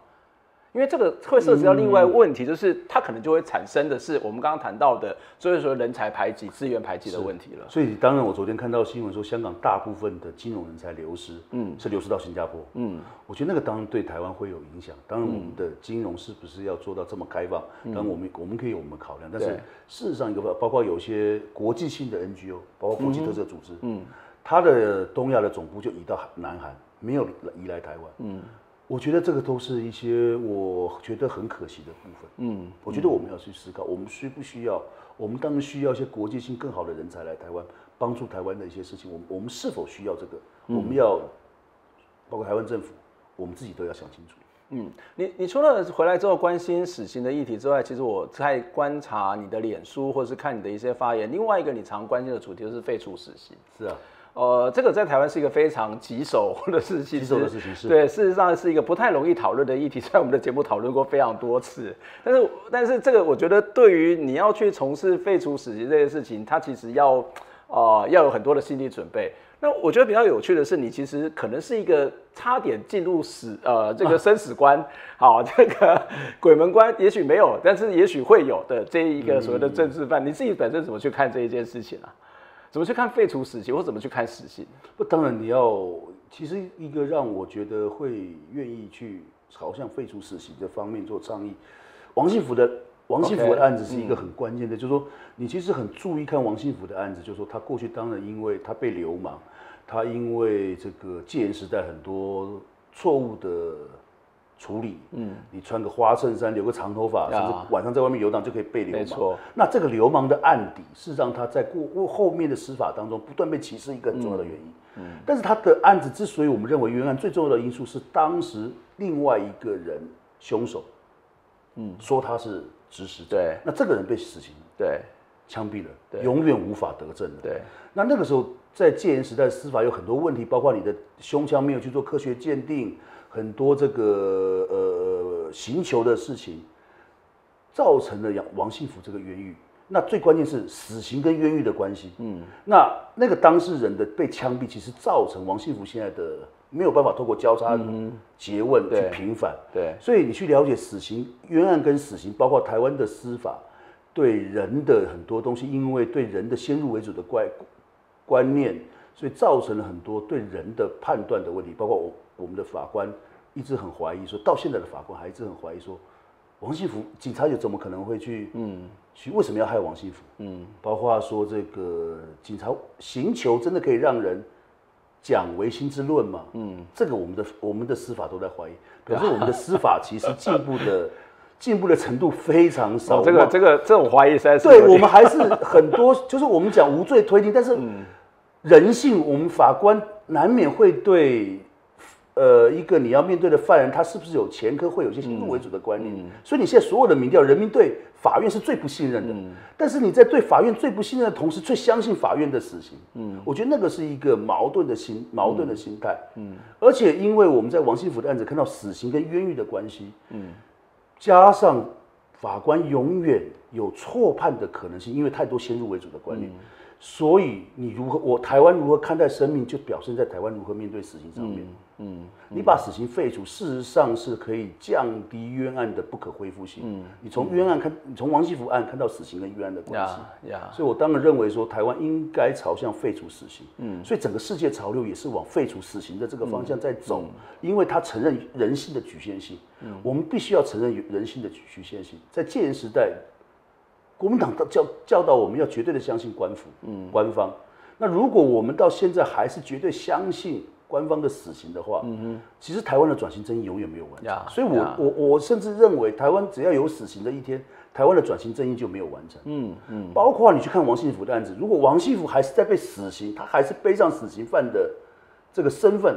因为这个会涉及到另外问题，就是它可能就会产生的是我们刚刚谈到的，所以说人才排挤、资源排挤的问题了。所以当然，我昨天看到新闻说，香港大部分的金融人才流失，嗯，是流失到新加坡，嗯，我觉得那个当然对台湾会有影响。当然，我们的金融是不是要做到这么开放？当然，我们我们可以我们考量，但是事实上一个包括有些国际性的 NGO，包括国际特色组织，嗯，它的东亚的总部就移到南韩，没有移来台湾，嗯。我觉得这个都是一些我觉得很可惜的部分。嗯，我觉得我们要去思考，我们需不需要？我们当然需要一些国际性更好的人才来台湾，帮助台湾的一些事情。我们我们是否需要这个？我们要包括台湾政府，我们自己都要想清楚。嗯，你你除了回来之后关心死刑的议题之外，其实我在观察你的脸书或者是看你的一些发言，另外一个你常关心的主题就是废除死刑。是啊。呃，这个在台湾是一个非常棘手的事情，棘手的事情是，对，事实上是一个不太容易讨论的议题，在我们的节目讨论过非常多次。但是，但是这个我觉得，对于你要去从事废除死刑这件事情，它其实要，呃，要有很多的心理准备。那我觉得比较有趣的是，你其实可能是一个差点进入死，呃，这个生死关，好，这个鬼门关，也许没有，但是也许会有的这一个所谓的政治犯，你自己本身怎么去看这一件事情啊？怎么去看废除死刑，或怎么去看死刑？不，当然你要其实一个让我觉得会愿意去朝向废除死刑这方面做倡议，王信福的王信福的案子是一个很关键的，就是说你其实很注意看王信福的案子，就是说他过去当然因为他被流氓，他因为这个戒严时代很多错误的处理，嗯，你穿个花衬衫，留个长头发，呀甚至晚上在外面游荡就可以被流氓。没错。那这个流氓的案底，是让他在过后面的司法当中不断被歧视一个很重要的原因。嗯，但是他的案子之所以我们认为冤案最重要的因素是当时另外一个人凶手，嗯，说他是指使者，对。那这个人被死刑对。枪毙了，对。永远无法得证了。对，那那个时候在戒严时代，司法有很多问题，包括你的胸腔没有去做科学鉴定，很多这个呃刑求的事情，造成了杨王幸福这个冤狱。那最关键是死刑跟冤狱的关系。嗯，那那个当事人的被枪毙，其实造成王幸福现在的没有办法透过交叉诘问去平反。对所以你去了解死刑冤案跟死刑，包括台湾的司法对人的很多东西，因为对人的先入为主的怪观念，所以造成了很多对人的判断的问题。包括我我们的法官一直很怀疑说，到现在的法官还一直很怀疑说，王信福警察又怎么可能会去嗯去为什么要害王信福？嗯，包括说这个警察刑求真的可以让人讲唯心之论吗？嗯，这个我们的我们的司法都在怀疑，可是我们的司法其实进步的进步的程度非常少。哦，这个这个这种怀疑实在是对我们还是很多，就是我们讲无罪推定，但是人性，我们法官难免会对。呃，一个你要面对的犯人，他是不是有前科，会有些先入为主的观念。所以你现在所有的民调，人民对法院是最不信任的。但是你在对法院最不信任的同时，最相信法院的死刑。嗯，我觉得那个是一个矛盾的心，矛盾的心态。嗯，而且因为我们在王信福的案子看到死刑跟冤狱的关系，嗯，加上法官永远有错判的可能性，因为太多先入为主的观念。所以你如何，我台湾如何看待生命，就表现在台湾如何面对死刑上面。嗯，你把死刑废除，事实上是可以降低冤案的不可恢复性。嗯，你从冤案看，你从王继福案看到死刑跟冤案的关系。呀呀，所以我当然认为说，台湾应该朝向废除死刑。嗯，所以整个世界潮流也是往废除死刑的这个方向在走，因为它承认人性的局限性。嗯，我们必须要承认人性的局局限性。在戒严时代，国民党教教导我们要绝对的相信官府，嗯，官方。那如果我们到现在还是绝对相信官方的死刑的话，嗯哼，其实台湾的转型正义永远没有完成。呀所以我呀我我甚至认为，台湾只要有死刑的一天，台湾的转型正义就没有完成。嗯嗯，包括你去看王信福的案子，如果王信福还是在被死刑，他还是背上死刑犯的这个身份，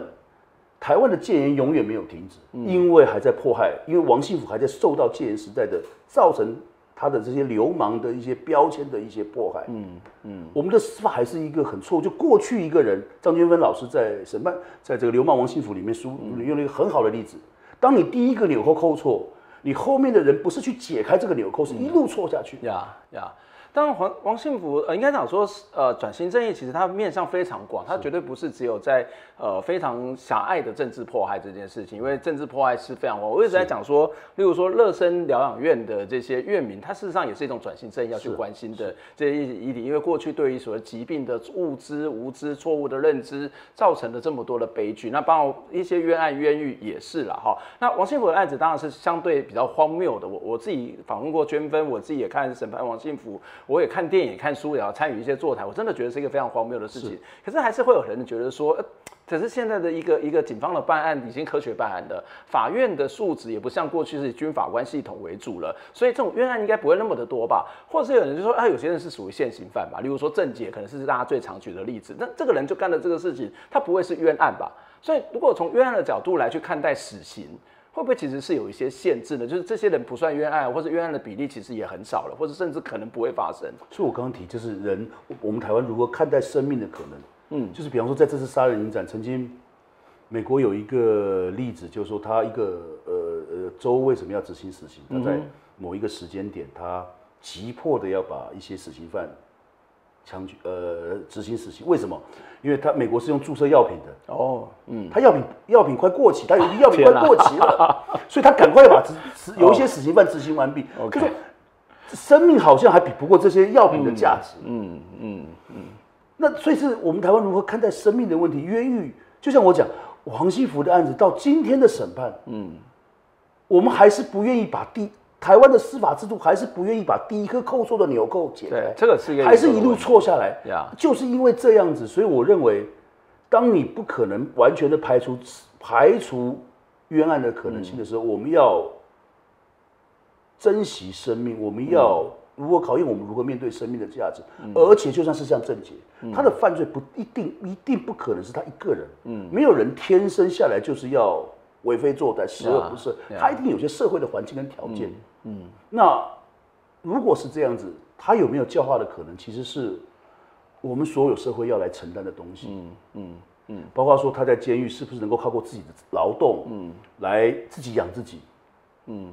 台湾的戒严永远没有停止，因为还在迫害，因为王信福还在受到戒严时代的造成他的这些流氓的一些标签的一些迫害。嗯嗯，我们的司法还是一个很错误。就过去一个人，张军芬老师在审判，在这个《流氓王幸福》里面书用了一个很好的例子。当你第一个纽扣扣错，你后面的人不是去解开这个纽扣，是一路错下去。呀呀。当然，王王信福呃，应该讲说，呃，转型正义其实它面向非常广，它绝对不是只有在呃非常狭隘的政治迫害这件事情，因为政治迫害是非常广。我一直在讲说，例如说乐生疗养院的这些院民，它事实上也是一种转型正义要去关心的这些议题，因为过去对于所谓疾病的物知、无知、错误的认知，造成了这么多的悲剧。那包括一些冤案、冤狱也是了哈。那王信福的案子当然是相对比较荒谬的。我我自己访问过娟芬，我自己也看审判王信福，我也看电影、看书，也要参与一些座谈，我真的觉得是一个非常荒谬的事情。可是还是会有人觉得说，呃可是现在的一个一个警方的办案已经科学办案的，法院的素质也不像过去是以军法官系统为主了，所以这种冤案应该不会那么的多吧？或者是有人就说，啊，有些人是属于现行犯吧，例如说郑捷可能是大家最常举的例子，那这个人就干了这个事情，他不会是冤案吧？所以如果从冤案的角度来去看待死刑。会不会其实是有一些限制呢？就是这些人不算冤案，或者冤案的比例其实也很少了，或者甚至可能不会发生。所以我刚刚提，就是人，我们台湾如何看待生命的可能？嗯，就是比方说，在这次杀人影展，曾经美国有一个例子，就是说他一个呃呃州为什么要执行死刑？他在某一个时间点，他急迫的要把一些死刑犯枪决呃执行死刑。为什么？因为他美国是用注射药品的，哦，嗯，他药品药品快过期，他有些药品快过期了，所以他赶快把执执有一些死刑犯执行完毕。就说生命好像还比不过这些药品的价值。嗯嗯嗯，那所以是我们台湾如何看待生命的问题？冤狱就像我讲王熙福的案子到今天的审判，嗯，我们还是不愿意把第台湾的司法制度还是不愿意把第一颗扣错的纽扣解开，这个是一个还是一路错下来。呀，就是因为这样子，所以我认为，当你不可能完全的排除排除冤案的可能性的时候，我们要珍惜生命，我们要。如何考验我们如何面对生命的价值，而且就算是像郑杰，他的犯罪不一定一定不可能是他一个人，嗯，没有人天生下来就是要为非作歹、十恶不赦，他一定有些社会的环境跟条件，嗯，那如果是这样子，他有没有教化的可能？其实是我们所有社会要来承担的东西，嗯嗯嗯，包括说他在监狱是不是能够靠过自己的劳动，嗯，来自己养自己，嗯。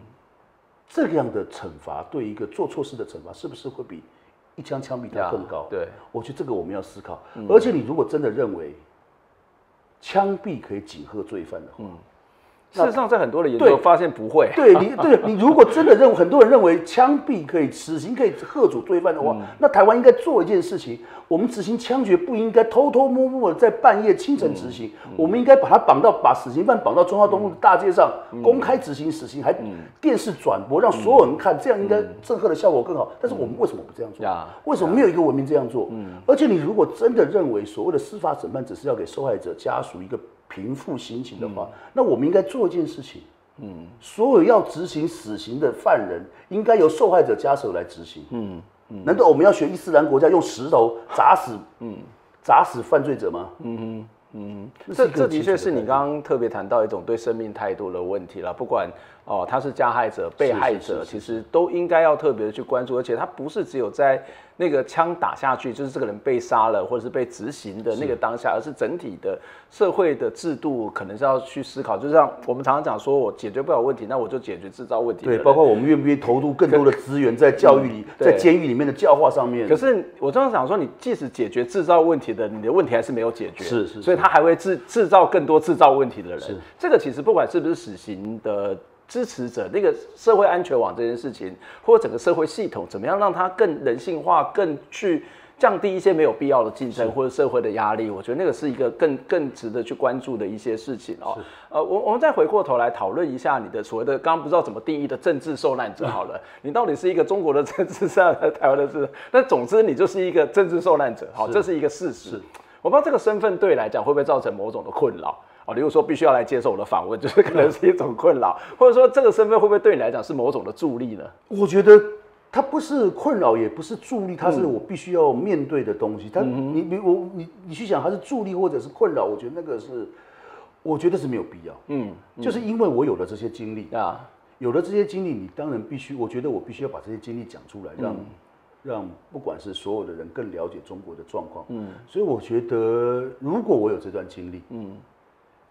这样的惩罚对一个做错事的惩罚，是不是会比一枪枪毙他更高？对，我觉得这个我们要思考。而且你如果真的认为枪毙可以警吓罪犯的话，事实上，在很多的研究发现不会。对你，对你如果真的认为很多人认为枪毙可以死刑可以吓阻罪犯的话，那台湾应该做一件事情：我们执行枪决不应该偷偷摸摸的在半夜清晨执行，我们应该把它绑到把死刑犯绑到中华东路的大街上公开执行死刑，还电视转播让所有人看，这样应该震慑的效果更好。但是我们为什么不这样做？为什么没有一个文明这样做？而且你如果真的认为所谓的司法审判只是要给受害者家属一个。平复心情的话，那我们应该做一件事情。嗯，所有要执行死刑的犯人，应该由受害者家属来执行。嗯嗯，难道我们要学伊斯兰国家用石头砸死？嗯，砸死犯罪者吗？嗯哼。嗯，这这的确是你刚刚特别谈到一种对生命态度的问题了。不管哦，他是加害者、被害者，其实都应该要特别的去关注。而且他不是只有在那个枪打下去，就是这个人被杀了，或者是被执行的那个当下，而是整体的社会的制度，可能是要去思考。就像我们常常讲，说我解决不了问题，那我就解决制造问题。对，包括我们愿不愿意投入更多的资源在教育里，在监狱里面的教化上面。可是我常常想说，你即使解决制造问题的，你的问题还是没有解决。是是，所以。他还会制制造更多制造问题的人，是这个其实不管是不是死刑的支持者，那个社会安全网这件事情，或者整个社会系统，怎么样让它更人性化，更去降低一些没有必要的竞争或者社会的压力，我觉得那个是一个更更值得去关注的一些事情哦。呃，我我们再回过头来讨论一下你的所谓的刚刚不知道怎么定义的政治受难者好了，你到底是一个中国的政治受难者，台湾的是？但总之你就是一个政治受难者，好，这是一个事实。我不知道这个身份对来讲会不会造成某种的困扰啊？例如说，必须要来接受我的访问，就是可能是一种困扰，或者说这个身份会不会对你来讲是某种的助力呢？我觉得它不是困扰，也不是助力，它是我必须要面对的东西。它，你你我你你去想，它是助力或者是困扰？我觉得那个是，我觉得是没有必要。嗯，就是因为我有了这些经历啊，有了这些经历，你当然必须，我觉得我必须要把这些经历讲出来，让。让不管是所有的人更了解中国的状况，嗯，所以我觉得如果我有这段经历，嗯，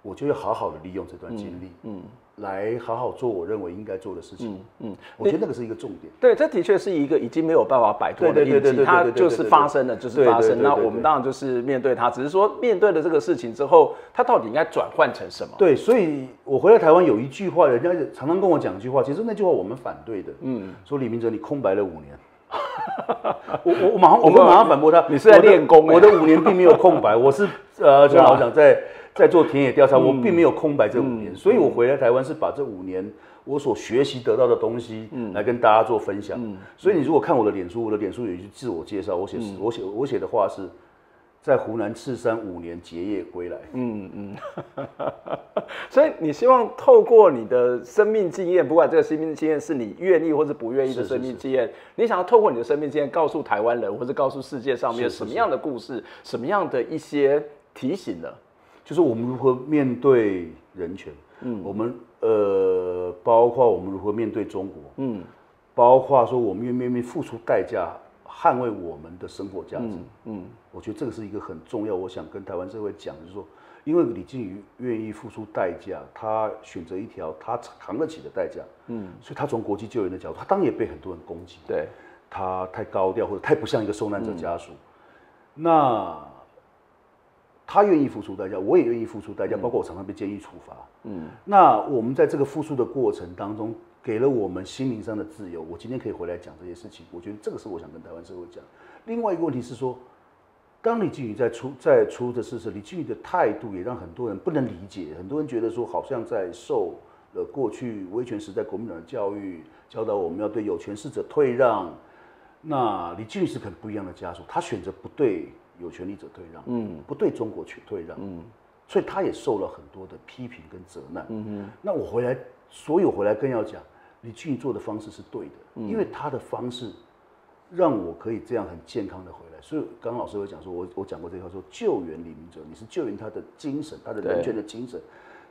我就要好好的利用这段经历，嗯，来好好做我认为应该做的事情，嗯，我觉得那个是一个重点。对，这的确是一个已经没有办法摆脱的印记，它就是发生了，就是发生。那我们当然就是面对它，只是说面对了这个事情之后，它到底应该转换成什么？对，所以我回来台湾有一句话，人家常常跟我讲一句话，其实那句话我们反对的，嗯，说李明哲你空白了五年。我我我马上我们马上反驳他，你是在练功？我的五年并没有空白，我是呃，就好像在在做田野调查，我并没有空白这五年，所以我回来台湾是把这五年我所学习得到的东西，嗯，来跟大家做分享。所以你如果看我的脸书，我的脸书有一句自我介绍，我写我写我写的话是。在湖南赤山五年结业归来，嗯嗯，所以你希望透过你的生命经验，不管这个生命经验是你愿意或是不愿意的生命经验，你想要透过你的生命经验告诉台湾人，或者告诉世界上面什么样的故事，什么样的一些提醒呢？就是我们如何面对人权，嗯，我们呃，包括我们如何面对中国，嗯，包括说我们愿不愿意付出代价。捍卫我们的生活价值，嗯，我觉得这个是一个很重要。我想跟台湾社会讲，就是说，因为李靖宇愿意付出代价，他选择一条他扛得起的代价，嗯，所以他从国际救援的角度，他当然也被很多人攻击，对，他太高调或者太不像一个受难者家属。那他愿意付出代价，我也愿意付出代价，包括我常常被监狱处罚，嗯，那我们在这个付出的过程当中。给了我们心灵上的自由，我今天可以回来讲这些事情。我觉得这个是我想跟台湾社会讲。另外一个问题是说，当李俊宇在出在出的事实，李俊宇的态度也让很多人不能理解，很多人觉得说好像在受了过去威权时代国民党的教育，教导我们要对有权势者退让。那李俊宇是很不一样的家属，他选择不对有权利者退让，嗯，不对中国去退让，嗯，所以他也受了很多的批评跟责难，嗯哼。那我回来，所有回来更要讲，李俊宇做的方式是对的，因为他的方式让我可以这样很健康的回来。所以刚刚老师有讲说，我我讲过这句话，说救援李明哲，你是救援他的精神，他的人权的精神，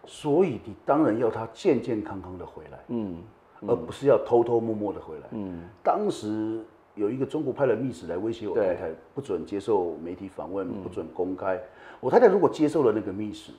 所以你当然要他健健康康的回来，嗯，而不是要偷偷摸摸的回来，嗯，当时。有一个中国派的密使来威胁我太太，不准接受媒体访问，不准公开。我太太如果接受了那个密使，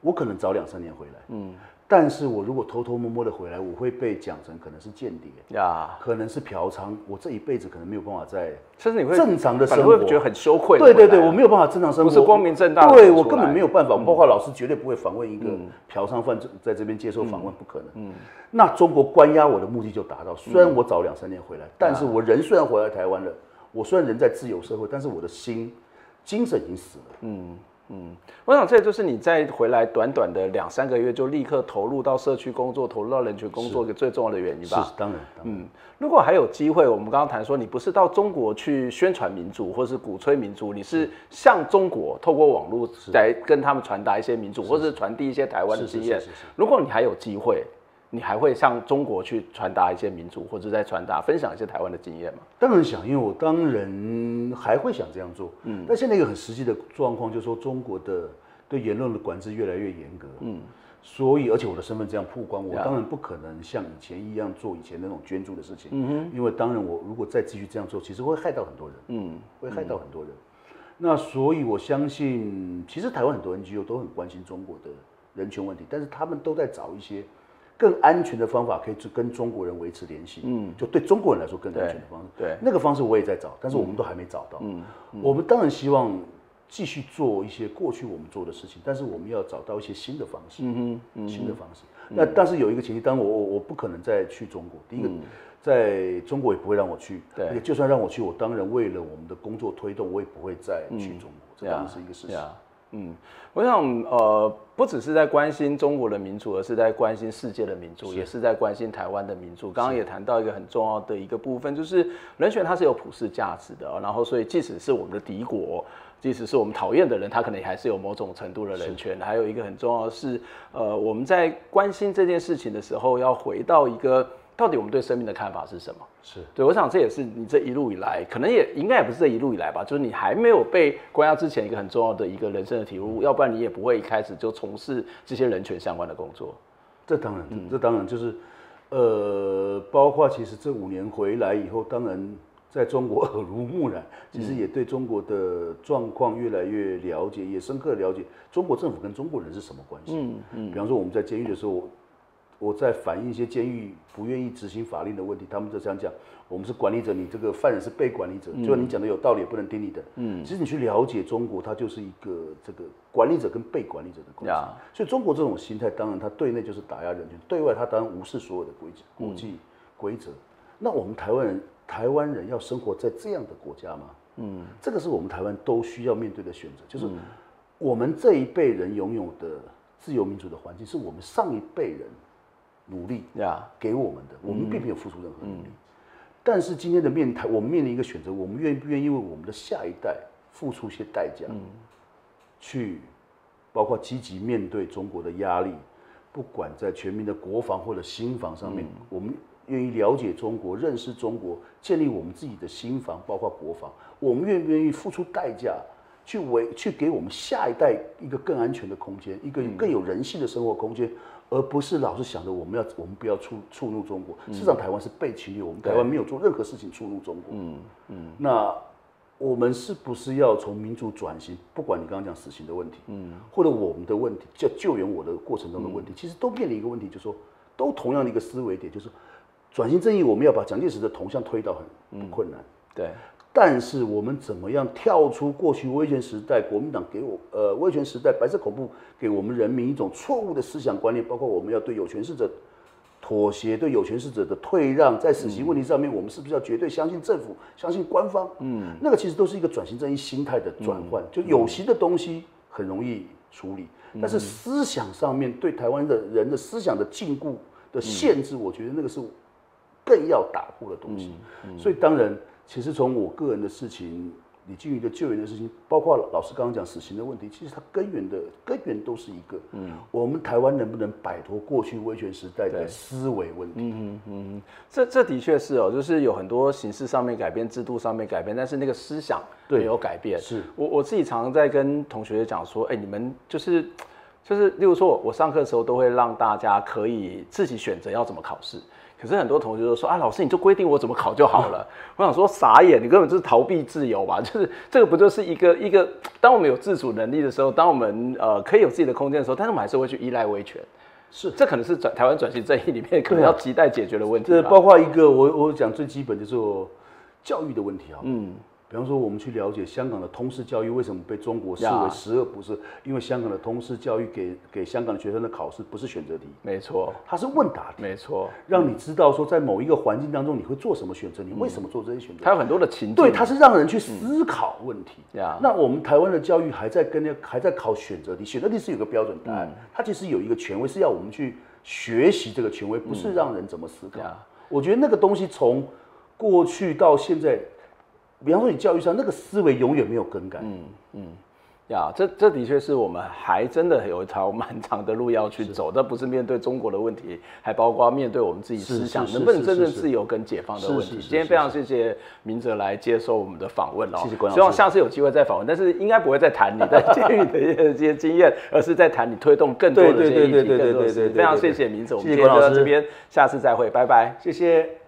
我可能早两三年回来。嗯。但是我如果偷偷摸摸的回来，我会被讲成可能是间谍呀，可能是嫖娼，我这一辈子可能没有办法在，甚至你会正常的生活，会觉得很羞愧。对对对，我没有办法正常生活，不是光明正大。对我根本没有办法，包括老师绝对不会访问一个嫖娼犯在这边接受访问，不可能。嗯，那中国关押我的目的就达到。虽然我早两三年回来，但是我人虽然回来台湾了，我虽然人在自由社会，但是我的心精神已经死了。嗯。嗯，我想这就是你在回来短短的两三个月就立刻投入到社区工作、投入到人群工作一个最重要的原因吧？是，当然。嗯，如果还有机会，我们刚刚谈说，你不是到中国去宣传民主或是鼓吹民主，你是向中国透过网络来跟他们传达一些民主，或是传递一些台湾的经验。如果你还有机会。你还会向中国去传达一些民主，或者在传达、分享一些台湾的经验吗？当然想，因为我当然还会想这样做。嗯，但现在一个很实际的状况，就是说中国的对言论的管制越来越严格。嗯，所以而且我的身份这样曝光，我当然不可能像以前一样做以前那种捐助的事情。嗯哼，因为当然我如果再继续这样做，其实会害到很多人。嗯，会害到很多人。那所以我相信，其实台湾很多 NGO 都很关心中国的人权问题，但是他们都在找一些。更安全的方法可以去跟中国人维持联系，嗯，就对中国人来说更安全的方式。对，那个方式我也在找，但是我们都还没找到。嗯，我们当然希望继续做一些过去我们做的事情，但是我们要找到一些新的方式。嗯哼，新的方式。那但是有一个前提，当然我我我不可能再去中国。第一个，在中国也不会让我去。对，就算让我去，我当然为了我们的工作推动，我也不会再去中国。这当然是一个事实。嗯，我想，呃，不只是在关心中国的民主，而是在关心世界的民主，也是在关心台湾的民主。刚刚也谈到一个很重要的一个部分，就是人权它是有普世价值的。然后，所以即使是我们的敌国，即使是我们讨厌的人，他可能还是有某种程度的人权。还有一个很重要的是，呃，我们在关心这件事情的时候，要回到一个。到底我们对生命的看法是什么？是对，我想这也是你这一路以来，可能也应该也不是这一路以来吧，就是你还没有被关押之前一个很重要的一个人生的体悟，要不然你也不会一开始就从事这些人权相关的工作。这当然，这当然就是，呃，包括其实这五年回来以后，当然在中国 耳濡目染，其实也对中国的状况越来越了解，也深刻了解中国政府跟中国人是什么关系。嗯嗯，比方说我们在监狱的时候。我在反映一些监狱不愿意执行法令的问题，他们就这样讲：我们是管理者，你这个犯人是被管理者，就算你讲的有道理，也不能听你的。嗯，其实你去了解中国，它就是一个这个管理者跟被管理者的关系。所以中国这种心态，当然它对内就是打压人权，对外它当然无视所有的规则、国际规则。那我们台湾人，台湾人要生活在这样的国家吗？嗯，这个是我们台湾都需要面对的选择，就是我们这一辈人拥有的自由民主的环境，是我们上一辈人。努力呀，给我们的，我们并没有付出任何努力。但是今天的面谈，我们面临一个选择：我们愿不愿意为我们的下一代付出一些代价，去包括积极面对中国的压力，不管在全民的国防或者新防上面，我们愿意了解中国、认识中国，建立我们自己的新防，包括国防，我们愿不愿意付出代价？去为去给我们下一代一个更安全的空间，一个更有人性的生活空间，而不是老是想着我们要我们不要触触怒中国。事实上，台湾是被侵略，我们台湾没有做任何事情触怒中国。嗯嗯。那我们是不是要从民主转型？不管你刚刚讲死刑的问题，嗯，或者我们的问题，叫救援我的过程中的问题，其实都面临一个问题，就是说，都同样的一个思维点，就是转型正义，我们要把蒋介石的铜像推倒很困难。对。但是我们怎么样跳出过去威权时代国民党给我呃威权时代白色恐怖给我们人民一种错误的思想观念，包括我们要对有权势者妥协，对有权势者的退让，在死刑问题上面，我们是不是要绝对相信政府、相信官方？嗯，那个其实都是一个转型正义心态的转换。就有形的东西很容易处理，但是思想上面对台湾的人的思想的禁锢的限制，我觉得那个是更要打破的东西。所以当然，其实从我个人的事情。李金宇的救援的事情，包括老师刚刚讲死刑的问题，其实它根源的根源都是一个，嗯，我们台湾能不能摆脱过去威权时代的思维问题？嗯嗯这这的确是哦，就是有很多形式上面改变，制度上面改变，但是那个思想没有改变。是我我自己常常在跟同学讲说，哎，你们就是就是，例如说我上课的时候都会让大家可以自己选择要怎么考试。可是很多同学都说啊，老师你就规定我怎么考就好了。我想说傻眼，你根本就是逃避自由吧？就是这个不就是一个一个，当我们有自主能力的时候，当我们呃可以有自己的空间的时候，但是我们还是会去依赖威权。是，这可能是转台湾转型正义里面可能要亟待解决的问题。这包括一个我我讲最基本就是教育的问题啊。嗯。比方说，我们去了解香港的通识教育为什么被中国视为十恶不赦？因为香港的通识教育给给香港的学生的考试不是选择题，没错，它是问答题，没错，让你知道说在某一个环境当中你会做什么选择，你为什么做这些选择？它有很多的情境，对，它是让人去思考问题。那我们台湾的教育还在跟那还在考选择题，选择题是有个标准答案，它其实有一个权威是要我们去学习这个权威，不是让人怎么思考。我觉得那个东西从过去到现在。比方说，你教育上那个思维永远没有更改。嗯嗯。呀，这这的确是我们还真的有一条 漫长的路要去走，这不是面对中国的问题，还包括面对我们自己思想能不能真正自由跟解放的问题。今天非常谢谢明哲来接受我们的访问哦，谢谢希望下次有机会再访问，但是应该不会再谈你在 监狱的一些经验，而是在谈你推动更多的这些议题，更多的事情。非常谢谢明哲，我们今天就到这边，下次再会，拜拜，谢谢。